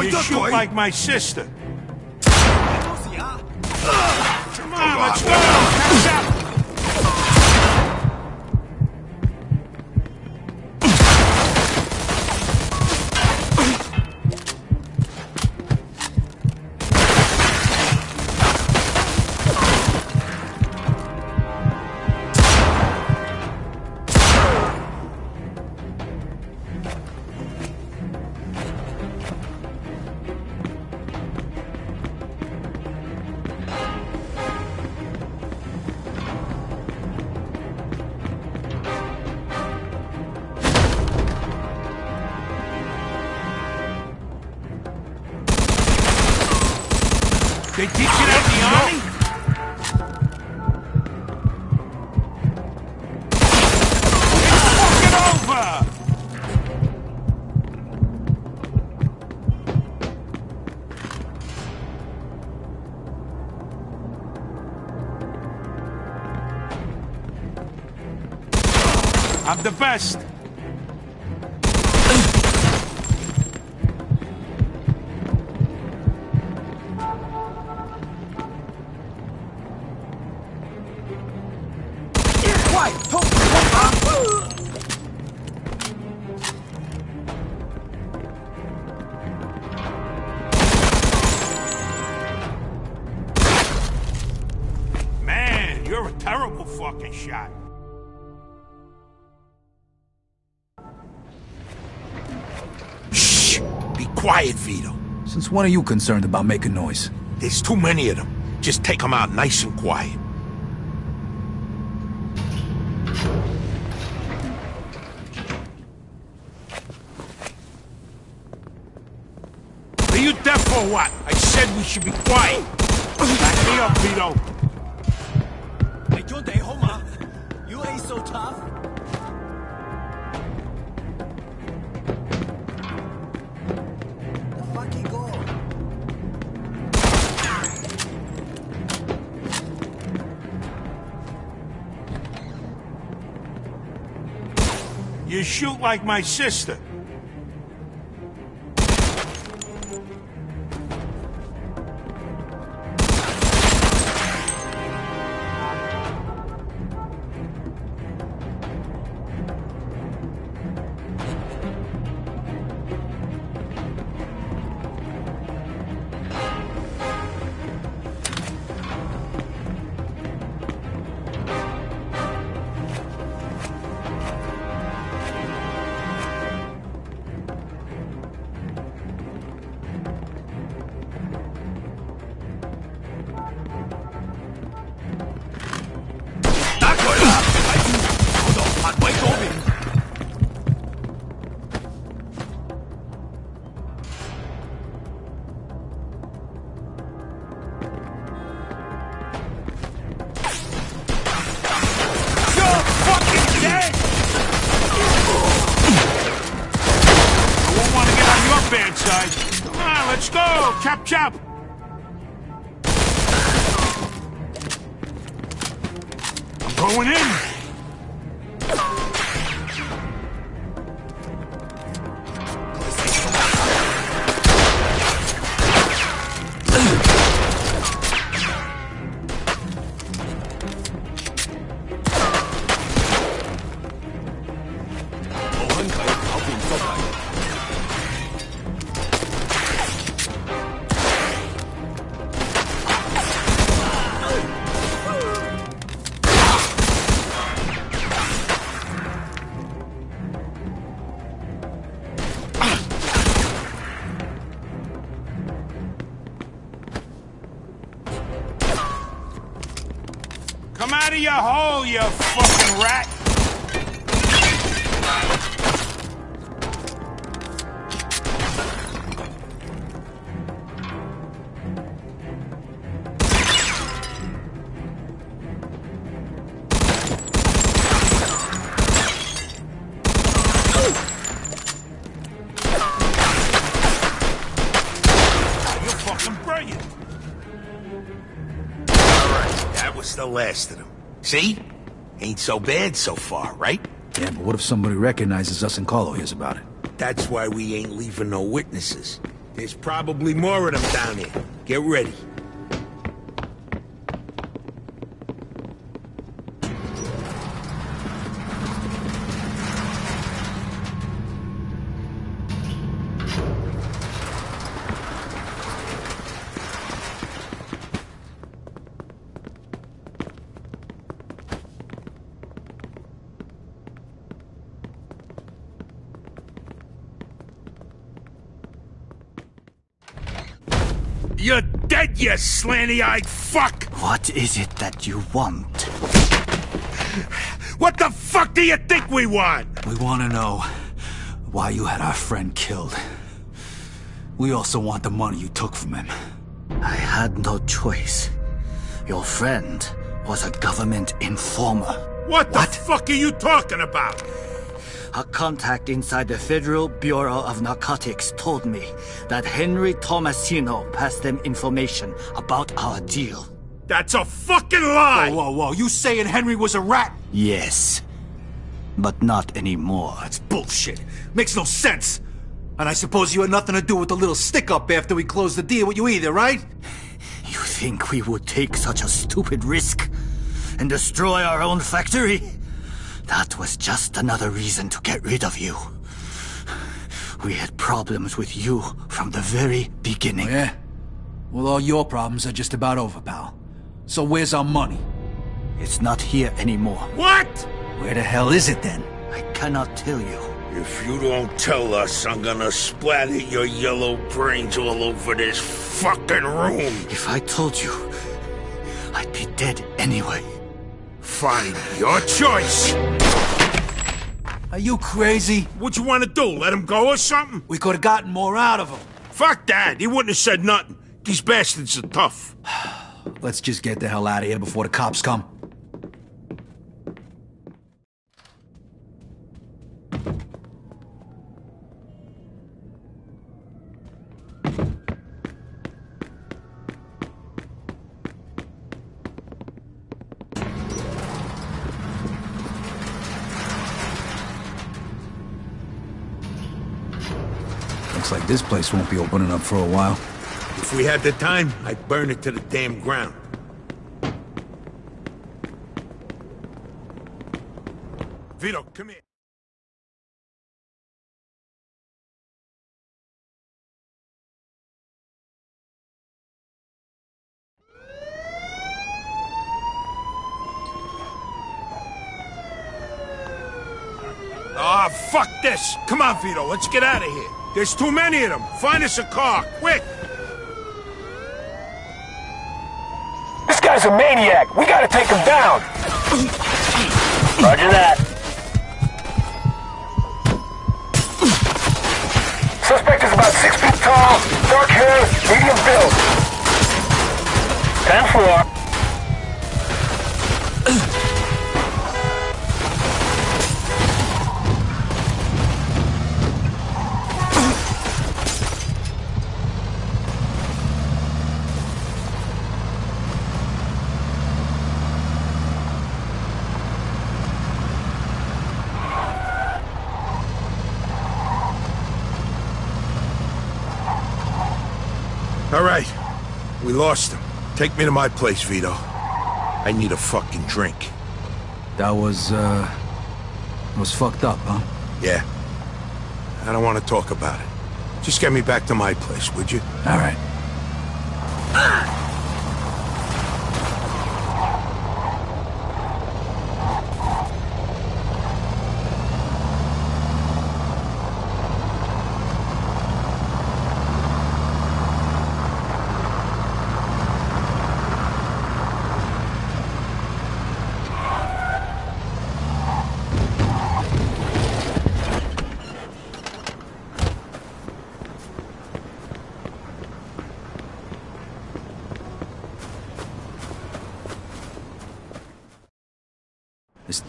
You shoot like my sister. I'm the best. Since when are you concerned about making noise? There's too many of them. Just take them out nice and quiet. Are you deaf or what? I said we should be quiet. Back me up, Vito. Shoot like my sister. Hole, you fucking rat! So bad so far, right? Yeah, but what if somebody recognizes us and Carlo hears about it? That's why we ain't leaving no witnesses. There's probably more of them down here. Get ready. You slanty-eyed fuck! What is it that you want? What the fuck do you think we want? We want to know why you had our friend killed. We also want the money you took from him. I had no choice. Your friend was a government informer. What the fuck are you talking about? A contact inside the Federal Bureau of Narcotics told me that Henry Tomasino passed them information about our deal. That's a fucking lie! Whoa, whoa, whoa. You saying Henry was a rat? Yes. But not anymore. That's bullshit. Makes no sense. And I suppose you had nothing to do with the little stick up after we closed the deal with you either, right? You think we would take such a stupid risk and destroy our own factory? That was just another reason to get rid of you. We had problems with you from the very beginning. Oh, yeah? Well, all your problems are just about over, pal. So where's our money? It's not here anymore. What? Where the hell is it then? I cannot tell you. If you don't tell us, I'm gonna splatter your yellow brains all over this fucking room. If I told you, I'd be dead anyway. Fine, your choice. Are you crazy? What you want to do? Let him go or something? We could have gotten more out of him. Fuck that. He wouldn't have said nothing. These bastards are tough. Let's just get the hell out of here before the cops come. This place won't be opening up for a while. If we had the time, I'd burn it to the damn ground. Vito, come here. Ah, fuck this! Come on, Vito, let's get out of here. There's too many of them. Find us a car, quick! This guy's a maniac. We gotta take him down. Roger that. Suspect is about six feet tall, dark hair, medium build. Ten floor. Lost him. Take me to my place, Vito. I need a fucking drink. That was, uh... was fucked up, huh? Yeah. I don't want to talk about it. Just get me back to my place, would you? All right.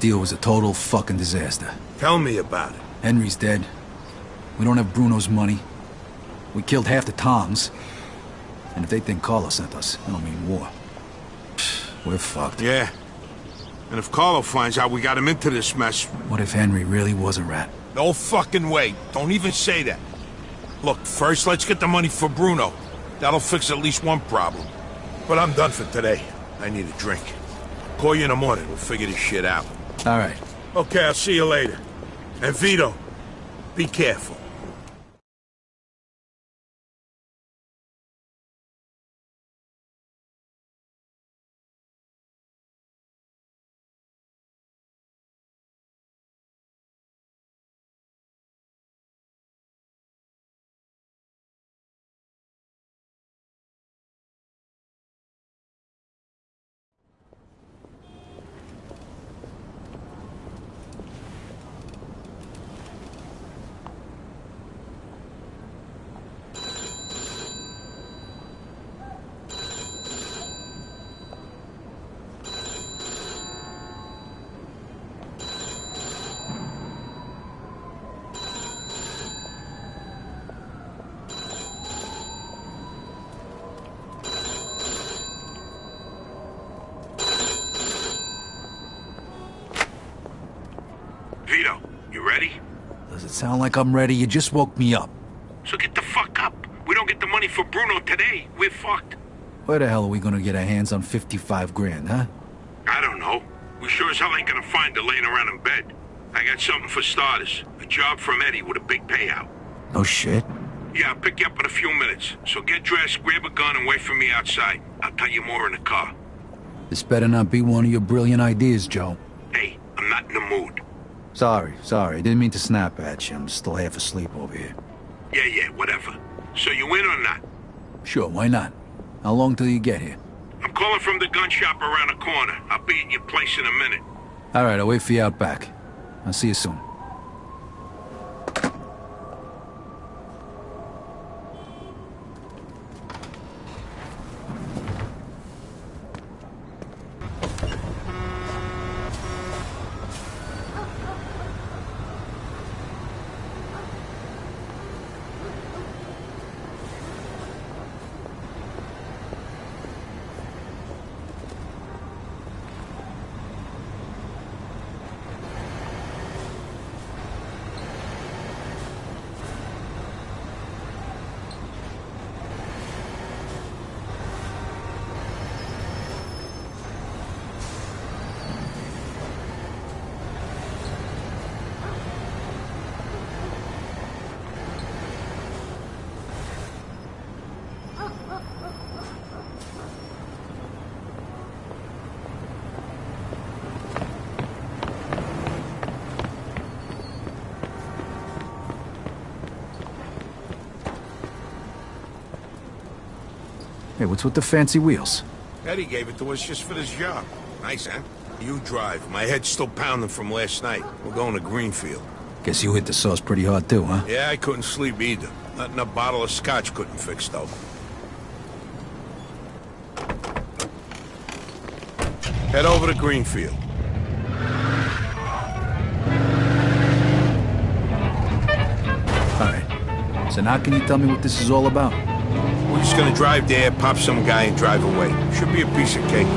deal was a total fucking disaster. Tell me about it. Henry's dead. We don't have Bruno's money. We killed half the Tongs. And if they think Carlo sent us, I don't mean war. We're fucked. Yeah. And if Carlo finds out we got him into this mess... What if Henry really was a rat? No fucking way. Don't even say that. Look, first let's get the money for Bruno. That'll fix at least one problem. But I'm done for today. I need a drink. Call you in the morning. We'll figure this shit out. All right. Okay, I'll see you later. And Vito, be careful. Sound like I'm ready? You just woke me up. So get the fuck up. We don't get the money for Bruno today. We're fucked. Where the hell are we gonna get our hands on 55 grand, huh? I don't know. We sure as hell ain't gonna find it laying around in bed. I got something for starters. A job from Eddie with a big payout. No shit. Yeah, I'll pick you up in a few minutes. So get dressed, grab a gun, and wait for me outside. I'll tell you more in the car. This better not be one of your brilliant ideas, Joe. Hey, I'm not in the mood. Sorry, sorry. Didn't mean to snap at you. I'm still half asleep over here. Yeah, yeah, whatever. So you in or not? Sure, why not? How long till you get here? I'm calling from the gun shop around the corner. I'll be at your place in a minute. All right, I'll wait for you out back. I'll see you soon. Hey, what's with the fancy wheels? Eddie gave it to us just for this job. Nice, huh? You drive. My head's still pounding from last night. We're going to Greenfield. Guess you hit the sauce pretty hard too, huh? Yeah, I couldn't sleep either. Nothing a bottle of scotch couldn't fix, though. Head over to Greenfield. All right. So now can you tell me what this is all about? We're just gonna drive there, pop some guy, and drive away. Should be a piece of cake.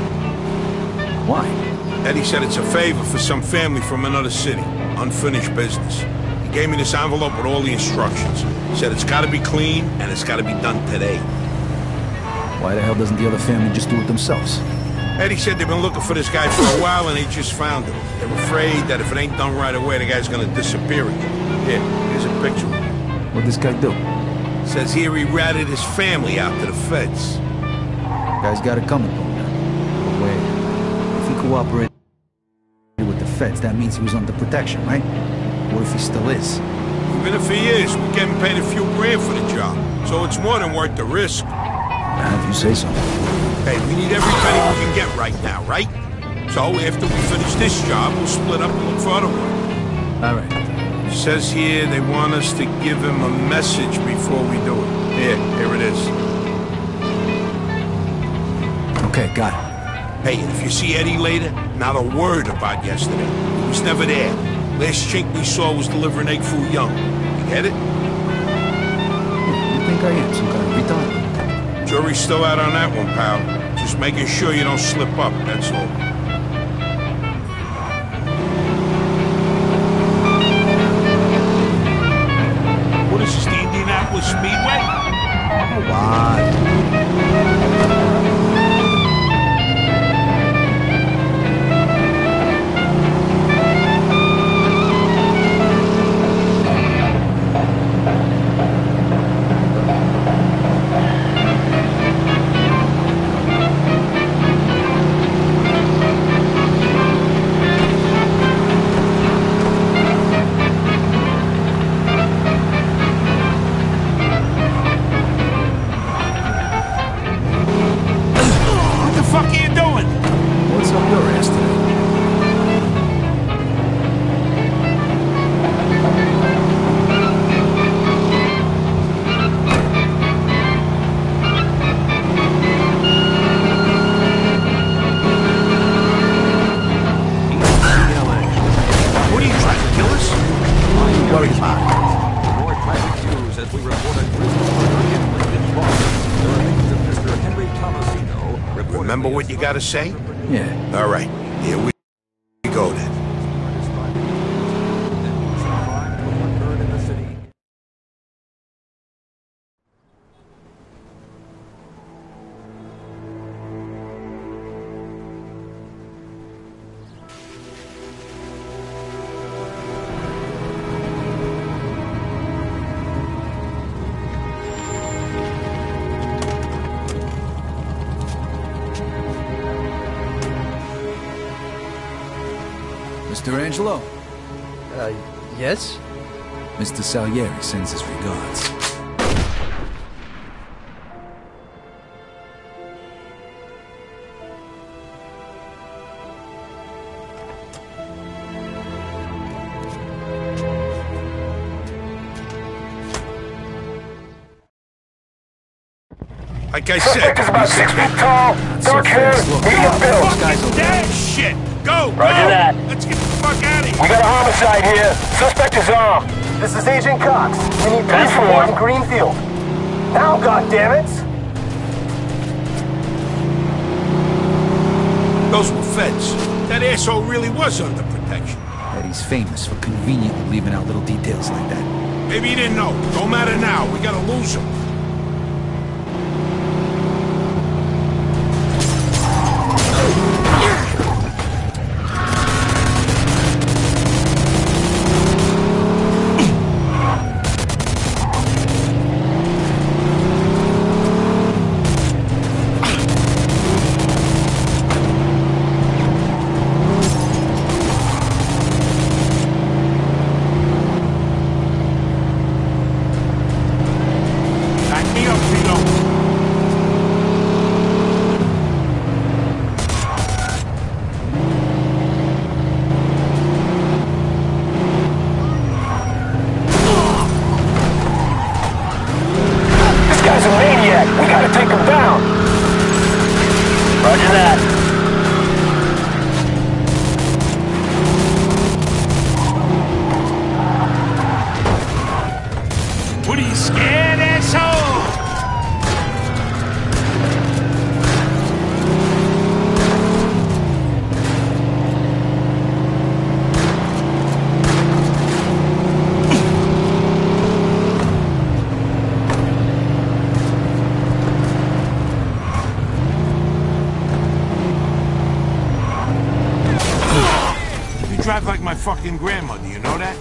Why? Eddie said it's a favor for some family from another city. Unfinished business. He gave me this envelope with all the instructions. Said it's gotta be clean, and it's gotta be done today. Why the hell doesn't the other family just do it themselves? Eddie said they've been looking for this guy for a while and they just found him. They're afraid that if it ain't done right away, the guy's gonna disappear again. Here, here's a picture. What'd this guy do? Says here he ratted his family out to the feds. Guy's got it coming, Bogdan. But wait, if he cooperated with the feds, that means he was under protection, right? What if he still is? Even if he is, we're getting paid a few grand for the job. So it's more than worth the risk. Now, If you say so. Hey, we need every penny we can get right now, right? So after we finish this job, we'll split up and look for other work. All right. Says here they want us to give him a message before we do it. Here, here it is. Okay, got it. Hey, if you see Eddie later, not a word about yesterday. He was never there. Last chink we saw was delivering egg foo young. You get it? Hmm, you think I am some kind of retard? Jury's still out on that one, pal. Just making sure you don't slip up, that's all. Gotta say? Like I said, Suspect is about six feet tall, dark hair, medium build. That shit! Go! Roger go! that. Let's get the fuck out of here! We got a homicide here. Suspect is armed. This is Agent Cox. We need Ten police for report one. in Greenfield. Now, goddammit! Those were feds. That asshole really was under protection. Eddie's famous for conveniently leaving out little details like that. Maybe he didn't know. Don't matter now. We gotta lose him. Like my fucking grandmother, you know that?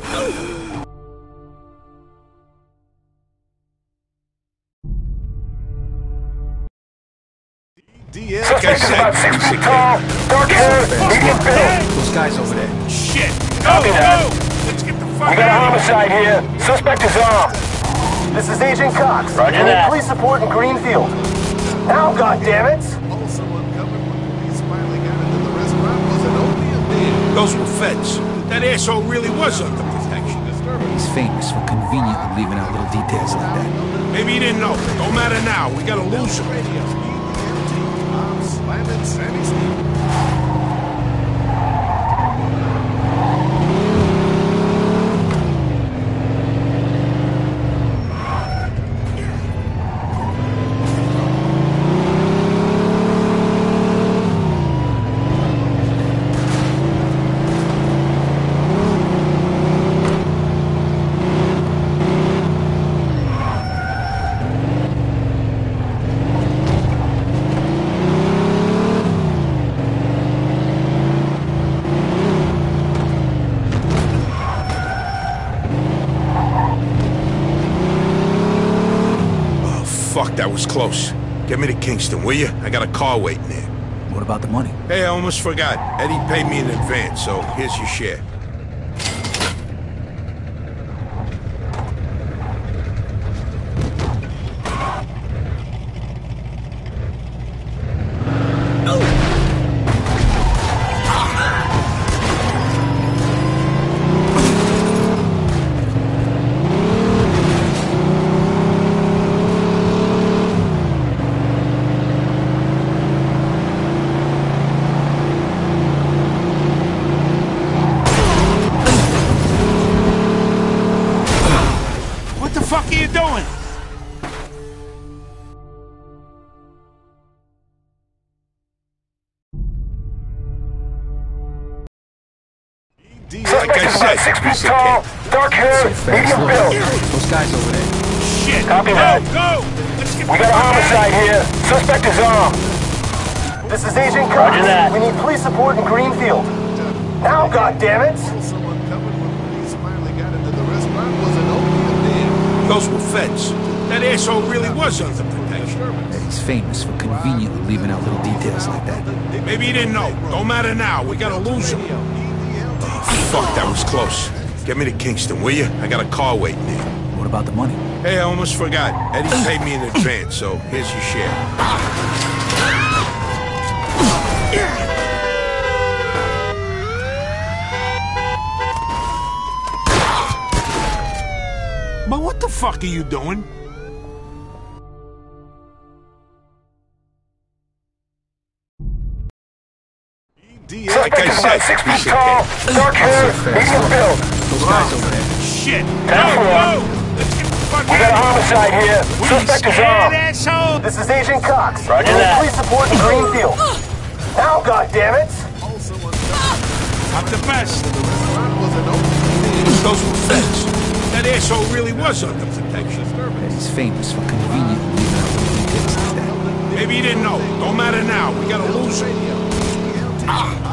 Suspect is about six feet tall, dark hair, medium build. Those guys over there. Shit! Copy that. Let's get the We got a homicide here. Suspect is armed. This is Agent Cox. Roger We need that. Police support in Greenfield. Now, goddammit! Also uncovered when police finally got into the restaurant was an opium den. Those were feds. That asshole really was under protection. He's famous for conveniently leaving out little details like that. Maybe he didn't know. Don't matter now. We gotta lose him. Oh, fuck, that was close. Get me to Kingston, will you? I got a car waiting there. What about the money? Hey, I almost forgot. Eddie paid me in advance, so here's your share. Me to Kingston, will you? I got a car waiting there. What about the money? Hey, I almost forgot. Eddie paid me in advance, so here's your share. But what the fuck are you doing? Suspect is about six feet tall, dark hair, medium build. Those guys over there. Shit! Down for Go, go! Let's get the fuck We got a homicide here. What are you Suspect is armed. asshole? This is Agent Cox. Roger need that. police support in Greenfield. Now, goddammit! Not the best. Those were feds. That asshole really was under protection. He's famous for conveniently leaving out little details like that. Maybe he didn't know. Don't matter now. We gotta lose him. Ah. Suspect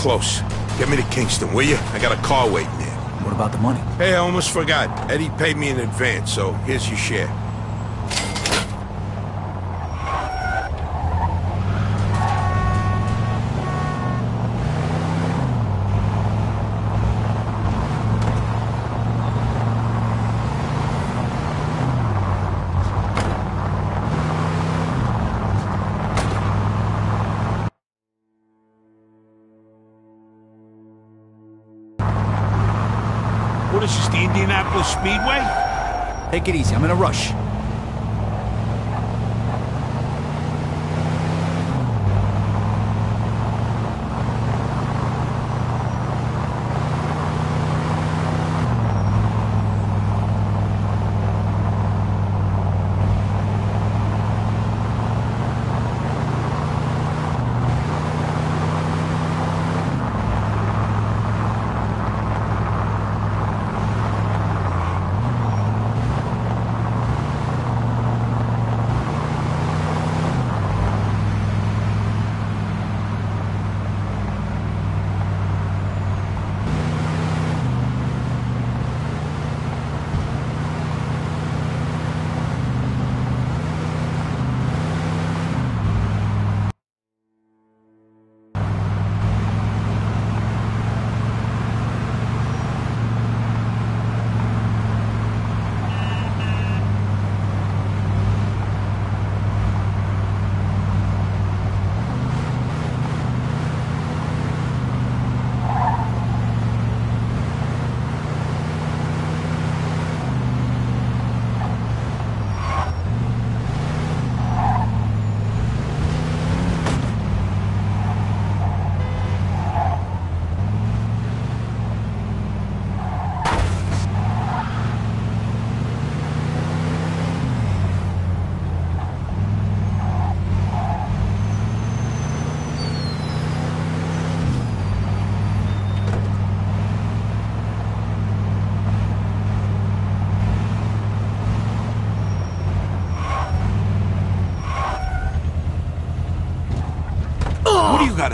close. Get me to Kingston, will you? I got a car waiting there. What about the money? Hey, I almost forgot. Eddie paid me in advance, so here's your share.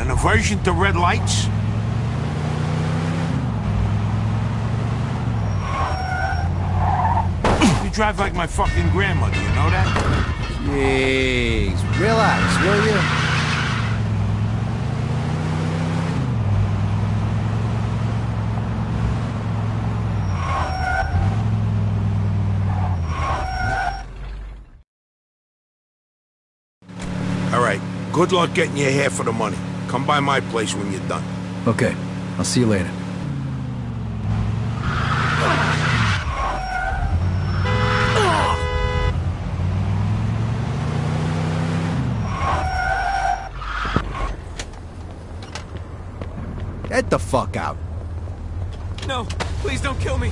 An aversion to red lights? You drive like my fucking grandmother, you know that? Jeez, relax, will you? All right, good luck getting your hair for the money. Come by my place when you're done. Okay, I'll see you later. Get the fuck out. No, please don't kill me.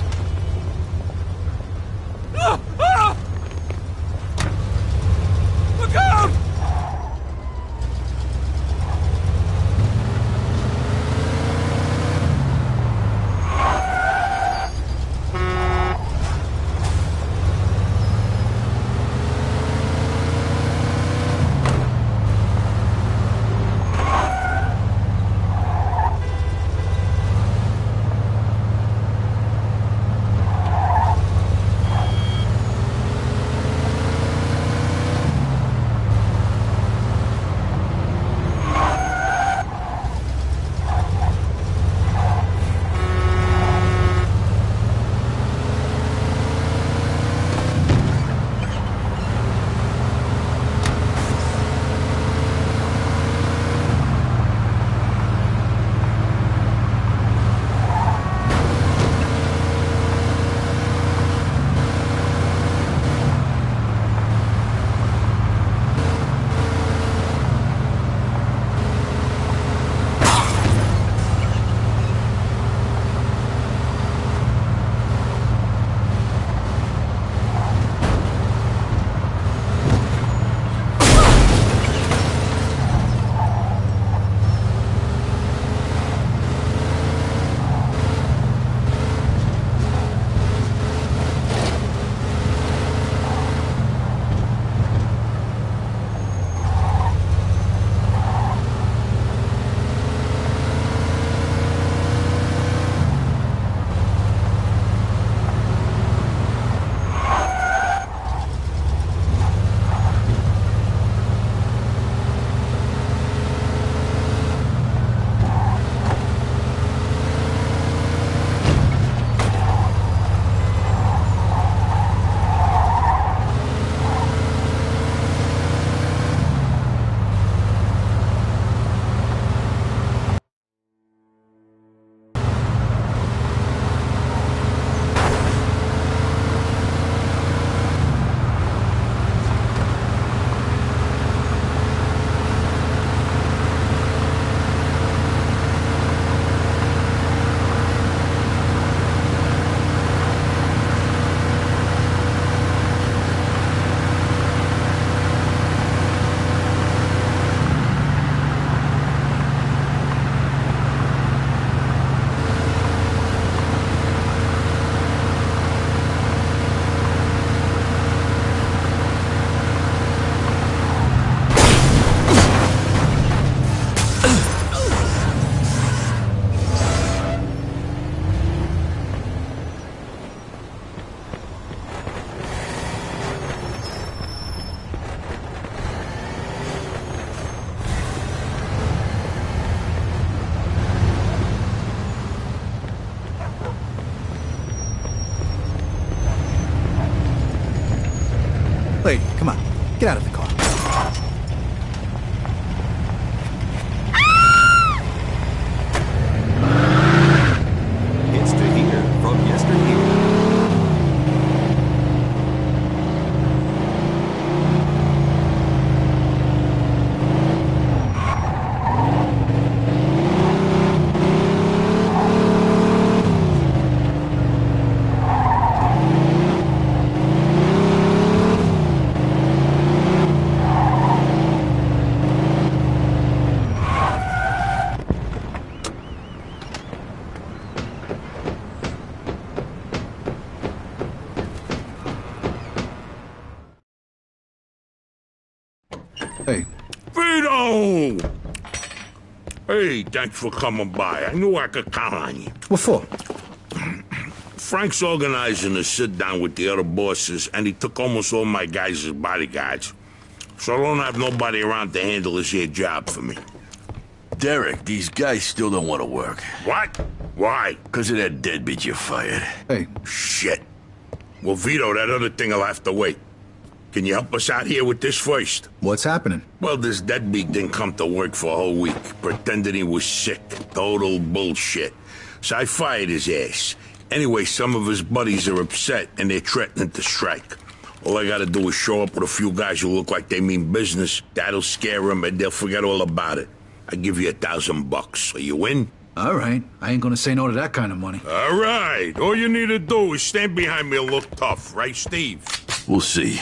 Hey, thanks for coming by. I knew I could count on you. What for? Frank's organizing a sit down with the other bosses, and he took almost all my guys as bodyguards. So I don't have nobody around to handle this here job for me. Derek, these guys still don't want to work. What? Why? Because of that deadbeat you fired. Hey. Shit. Well, Vito, that other thing will have to wait. Can you help us out here with this first? What's happening? Well, this deadbeat didn't come to work for a whole week, pretending he was sick. Total bullshit. So I fired his ass. Anyway, some of his buddies are upset and they're threatening to strike. All I gotta do is show up with a few guys who look like they mean business. That'll scare them and they'll forget all about it. I give you a thousand bucks. Are you in? All right. I ain't gonna say no to that kind of money. All right. All you need to do is stand behind me and look tough, right, Steve? We'll see.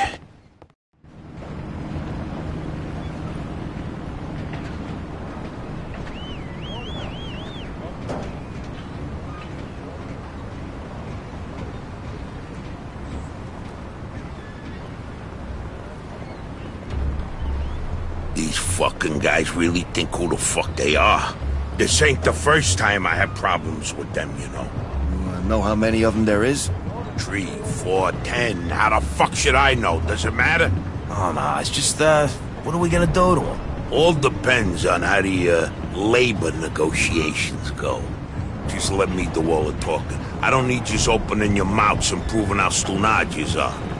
Guys really think who the fuck they are. This ain't the first time I have problems with them, you know. know how many of them there is? Three, four, ten. How the fuck should I know? Does it matter? Oh, no, it's just, uh, what are we gonna do to them? All depends on how the uh, labor negotiations go. Just let me do all the talking. I don't need you opening your mouths and proving how stunad you are.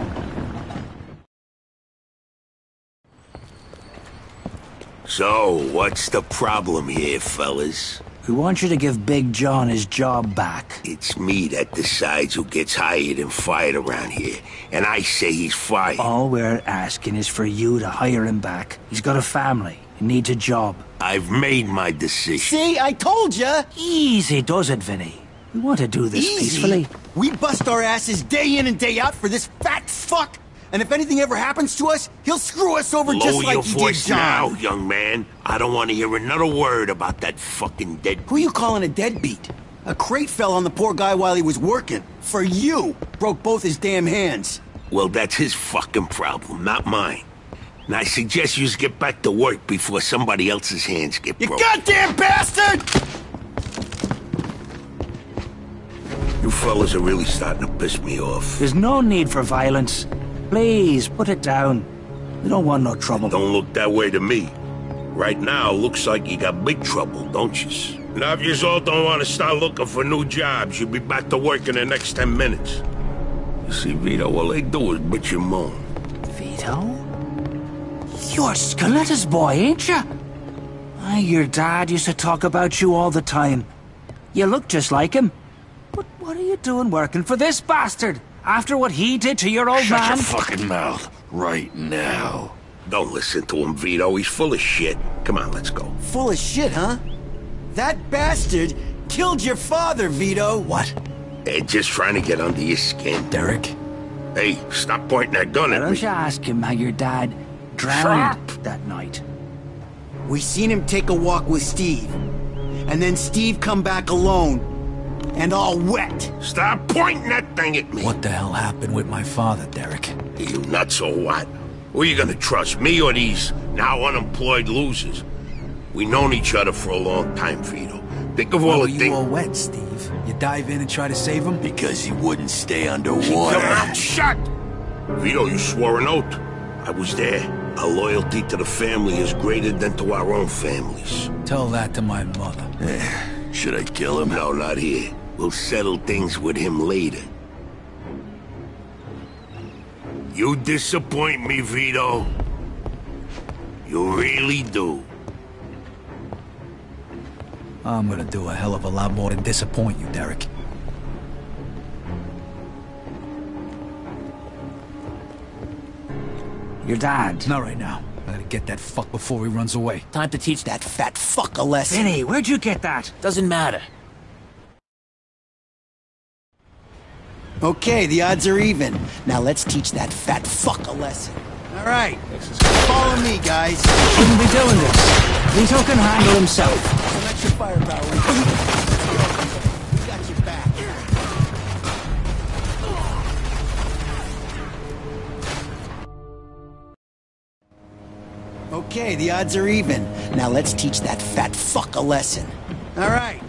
So, what's the problem here, fellas? We want you to give Big John his job back. It's me that decides who gets hired and fired around here, and I say he's fired. All we're asking is for you to hire him back. He's got a family. He needs a job. I've made my decision. See, I told you. Easy does it, Vinny. We want to do this Easy? peacefully. We bust our asses day in and day out for this fat fuck. And if anything ever happens to us, he'll screw us over Lower just like your he voice did John. now, young man. I don't want to hear another word about that fucking dead. Who you calling a deadbeat? A crate fell on the poor guy while he was working. For you. Broke both his damn hands. Well, that's his fucking problem, not mine. And I suggest you get back to work before somebody else's hands get You broke. goddamn bastard! You fellas are really starting to piss me off. There's no need for violence. Please, put it down. We don't want no trouble. Don't look that way to me. Right now, looks like you got big trouble, don't you? Now, if you all don't want to start looking for new jobs, you'll be back to work in the next ten minutes. You see, Vito, all they do is bitch and moan. Vito? You're Scaletta's boy, ain't you? Ah, your dad used to talk about you all the time. You look just like him. But what are you doing working for this bastard? After what he did to your old Shut man? your fucking mouth right now. Don't listen to him, Vito. He's full of shit. Come on, let's go. Full of shit, huh? That bastard killed your father, Vito. What? They're just trying to get under your skin. Derek? Hey, stop pointing that gun Why at don't me. you ask him how your dad drowned that night? We seen him take a walk with Steve. And then Steve come back alone. And all wet. Stop pointing that thing at me. What the hell happened with my father, Derek? You nuts or what? Who are you gonna trust, me or these now unemployed losers? We've known each other for a long time, Vito. Think of Why all were the you things. all wet, Steve? You dive in and try to save him? Because he wouldn't stay Keep underwater. your mouth shut! Vito, you swore an oath. I was there. Our loyalty to the family is greater than to our own families. Tell that to my mother. Eh. Should I kill him? No, not here. We'll settle things with him later. You disappoint me, Vito. You really do. I'm gonna do a hell of a lot more than disappoint you, Derek. Your dad. Not right now. I gotta get that fuck before he runs away. Time to teach that fat fuck a lesson. Vinny, where'd you get that? Doesn't matter. Okay, the odds are even. Now let's teach that fat fuck a lesson. All right, follow me, guys. Shouldn't be doing this. Vito can handle himself. Some extra firepower. Okay, the odds are even. Now let's teach that fat fuck a lesson. All right,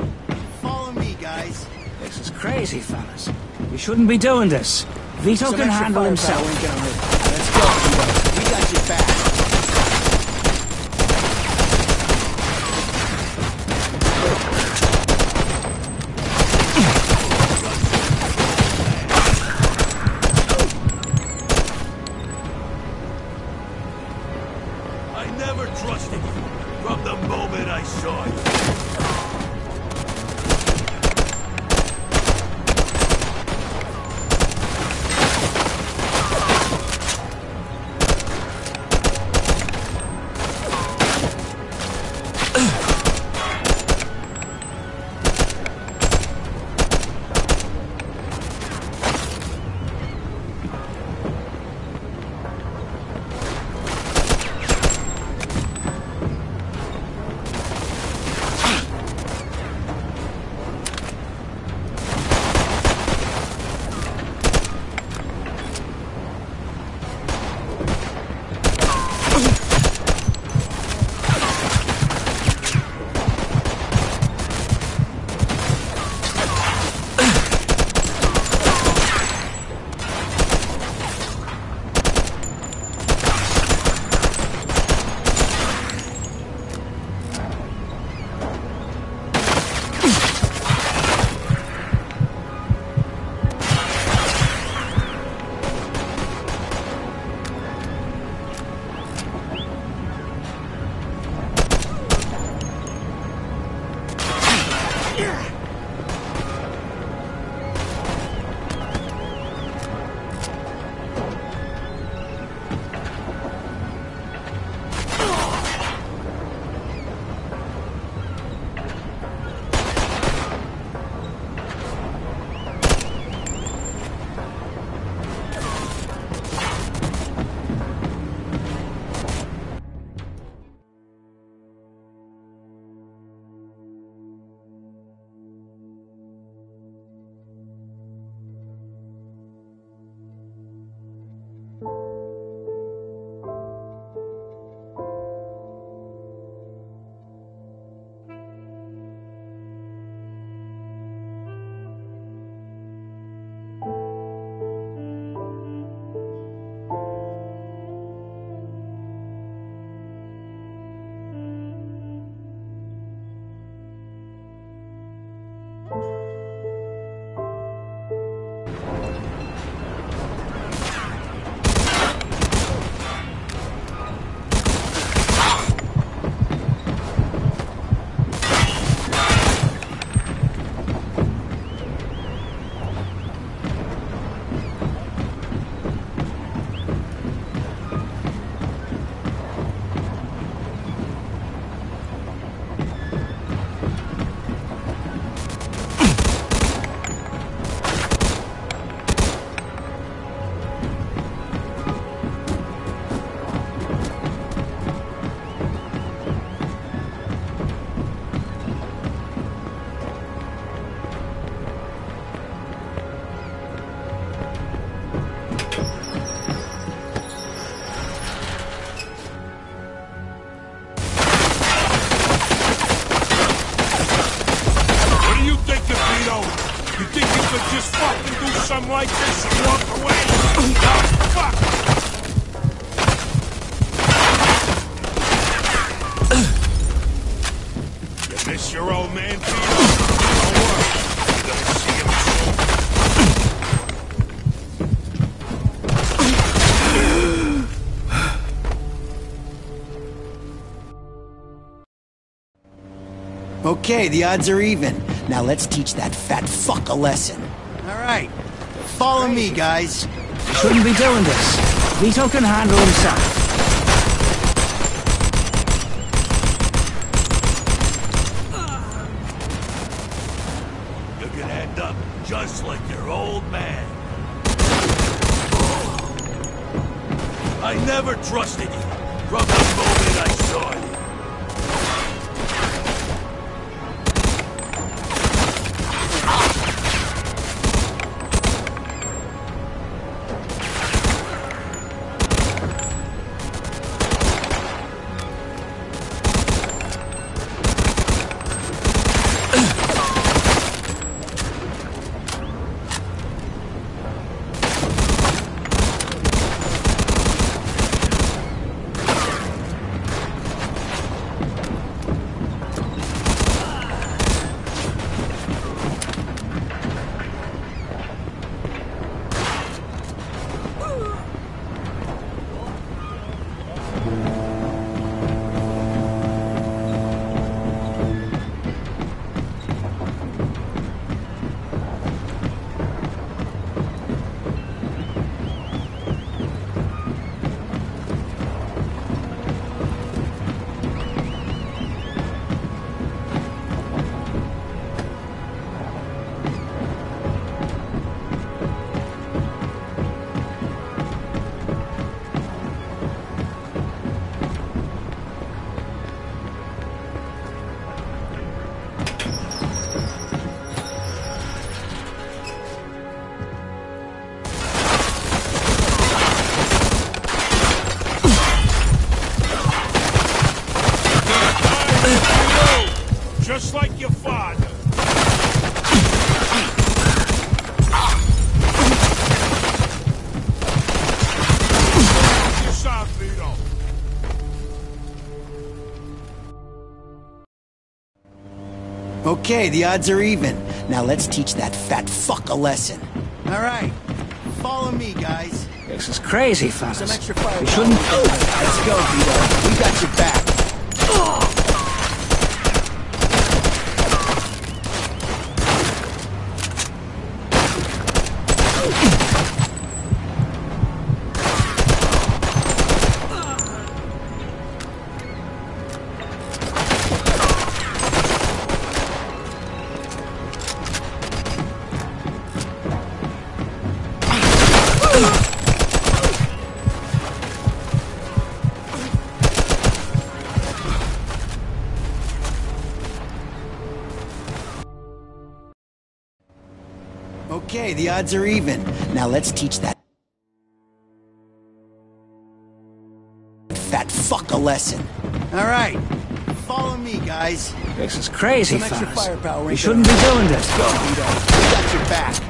follow me, guys. This is crazy, fellas. You shouldn't be doing this. Vito Some can handle himself. ain't gonna hurt. Let's go, Vito. We got your back. Okay, the odds are even. Now let's teach that fat fuck a lesson. All right, follow me, guys. Shouldn't be doing this. Vito can handle himself. You're gonna end up just like your old man. I never trusted you from the moment I saw you. Okay, the odds are even. Now let's teach that fat fuck a lesson. All right, follow me, guys. This is crazy, fellas. Some extra fire. We shouldn't... Let's go, Vito. We got your back. Odds are even. Now let's teach that fat fuck a lesson. All right, follow me, guys. This is crazy, Some extra firepower. We shouldn't be doing this. Go. We got your back.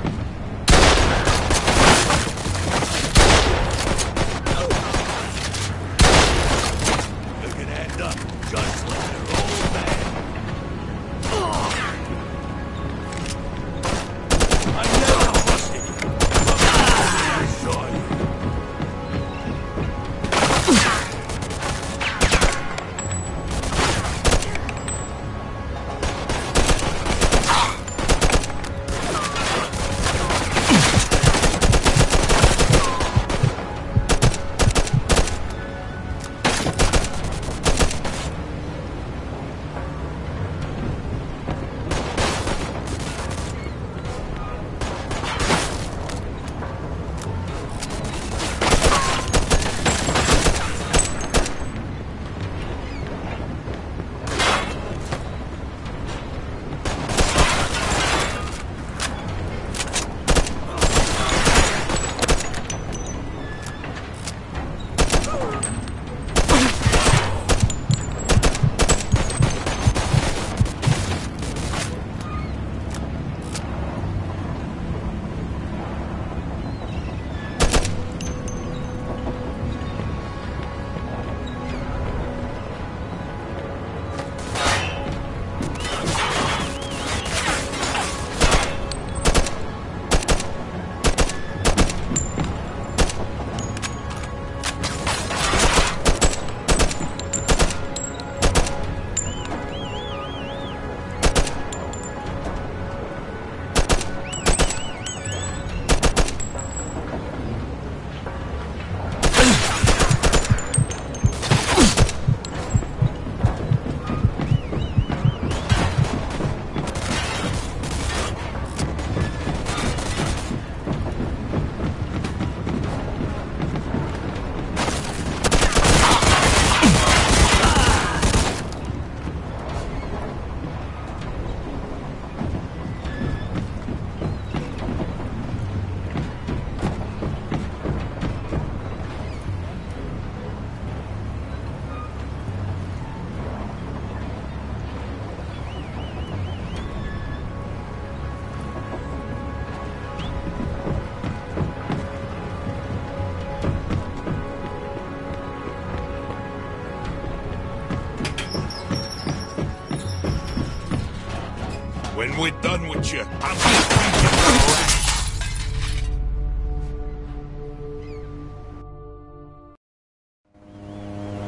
When we're done with you, I'm gonna feed you to the rats.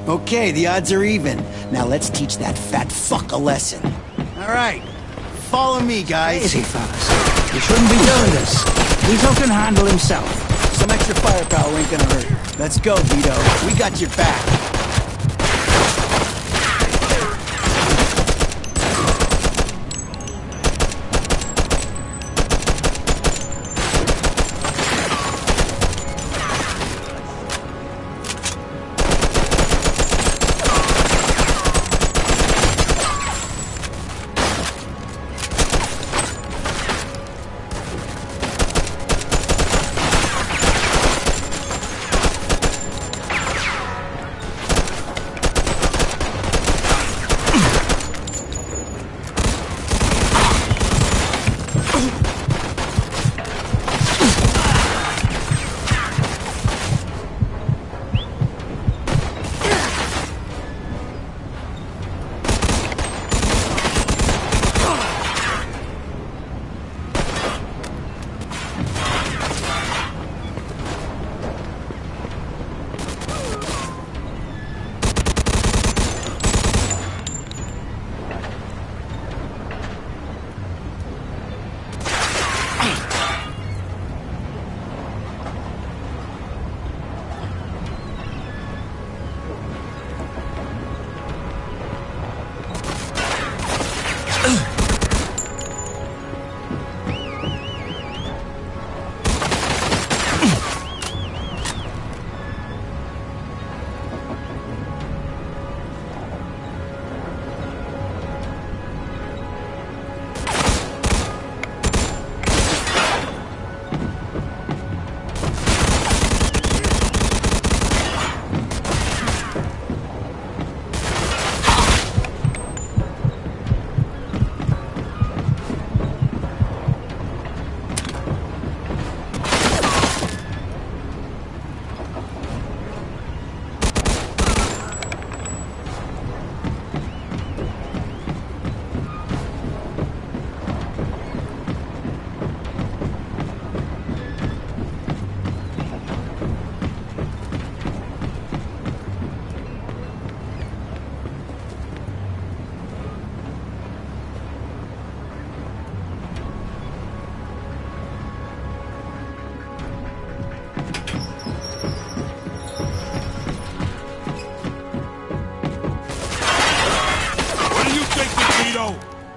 Okay, the odds are even. Now let's teach that fat fuck a lesson. All right, follow me, guys. Easy, fellas. You shouldn't be doing this. Vito can handle himself. Some extra firepower ain't gonna hurt. Let's go, Vito. We got your back.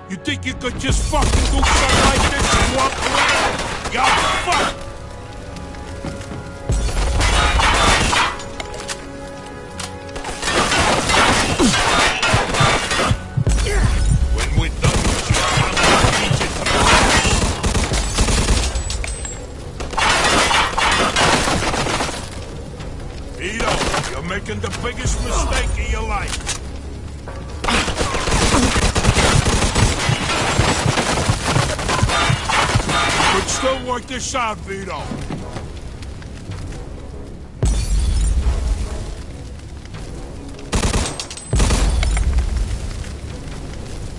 You think you could just fucking do something like this and? You're fucked! Out, Vito.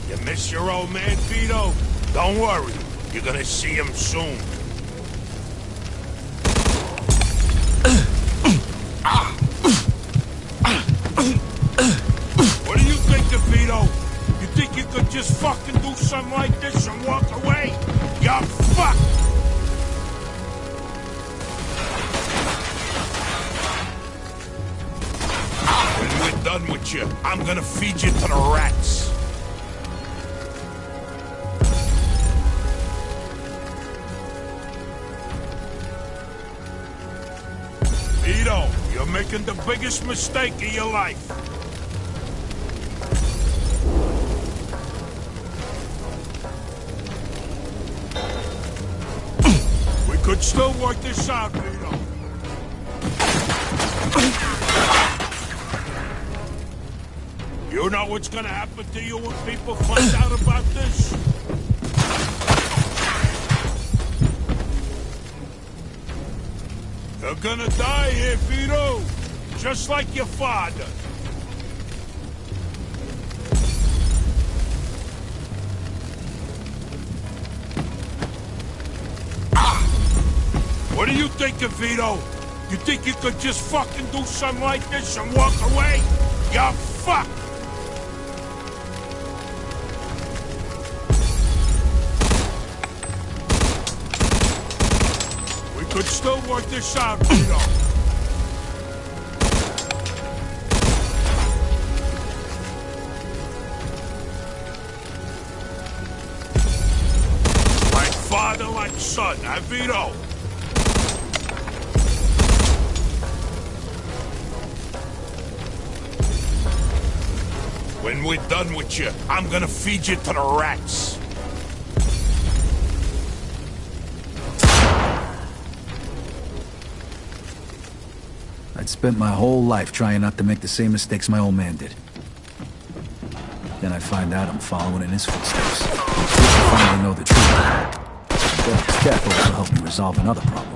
You miss your old man, Vito? Don't worry. You're gonna see him soon. Mistake of your life. We could still work this out, Vito. You know what's gonna happen to you when people find out about this? You're gonna die here, Vito. Just like your father. Ah! What do you think of Vito? You think you could just fucking do something like this and walk away? You're fucked! We could still work this out, Vito. When we're done with you, I'm gonna feed you to the rats. I'd spent my whole life trying not to make the same mistakes my old man did. Then I find out I'm following in his footsteps. I finally know the truth. Death also helped me resolve another problem.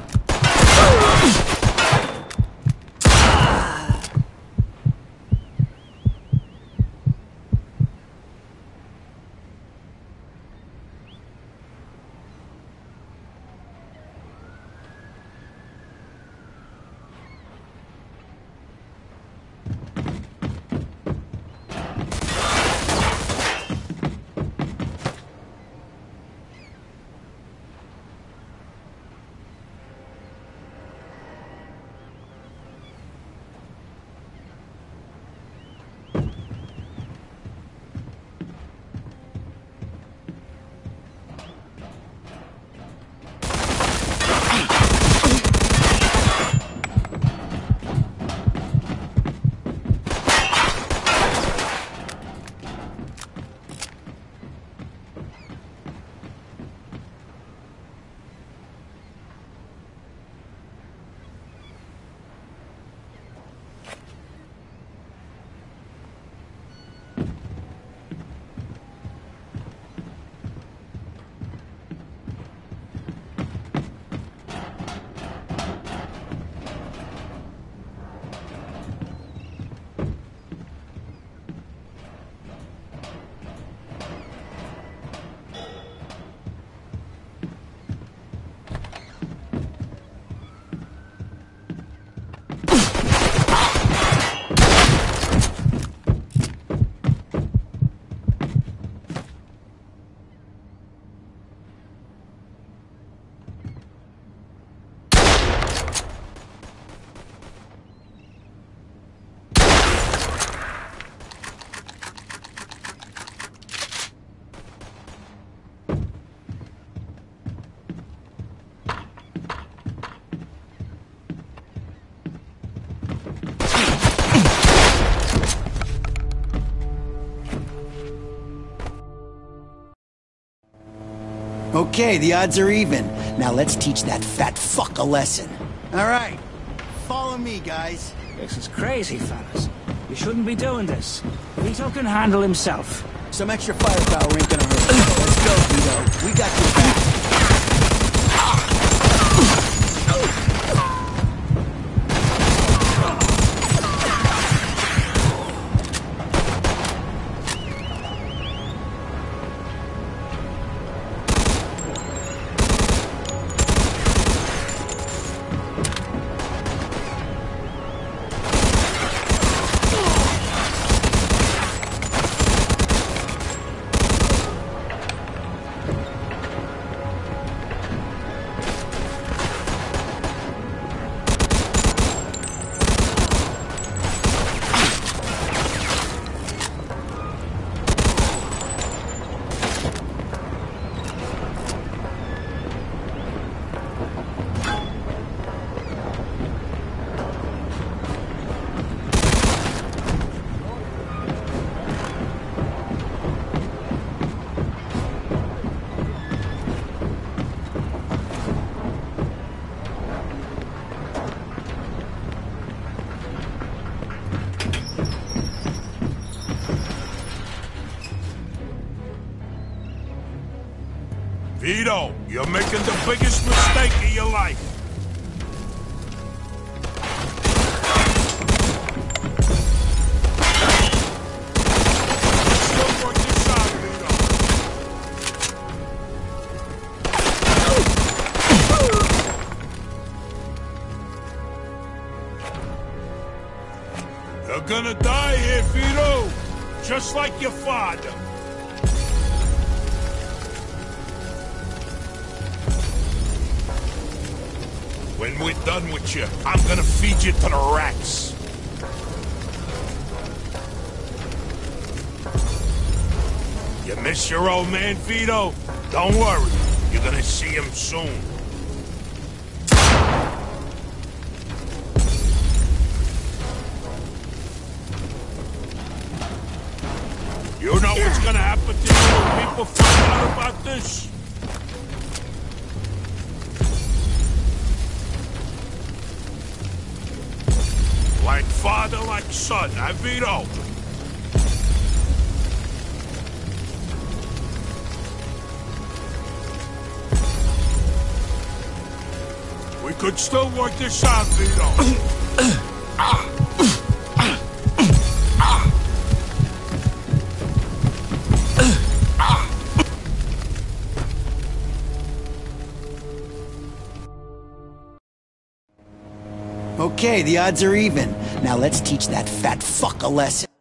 Okay, the odds are even. Now let's teach that fat fuck a lesson. All right, follow me, guys. This is crazy, fellas. You shouldn't be doing this. Vito can handle himself. Some extra firepower ain't gonna hurt. Let's go, Vito. We got your back. Speedo! We could still work this out, Vito. Okay, the odds are even. Now let's teach that fat fuck a lesson.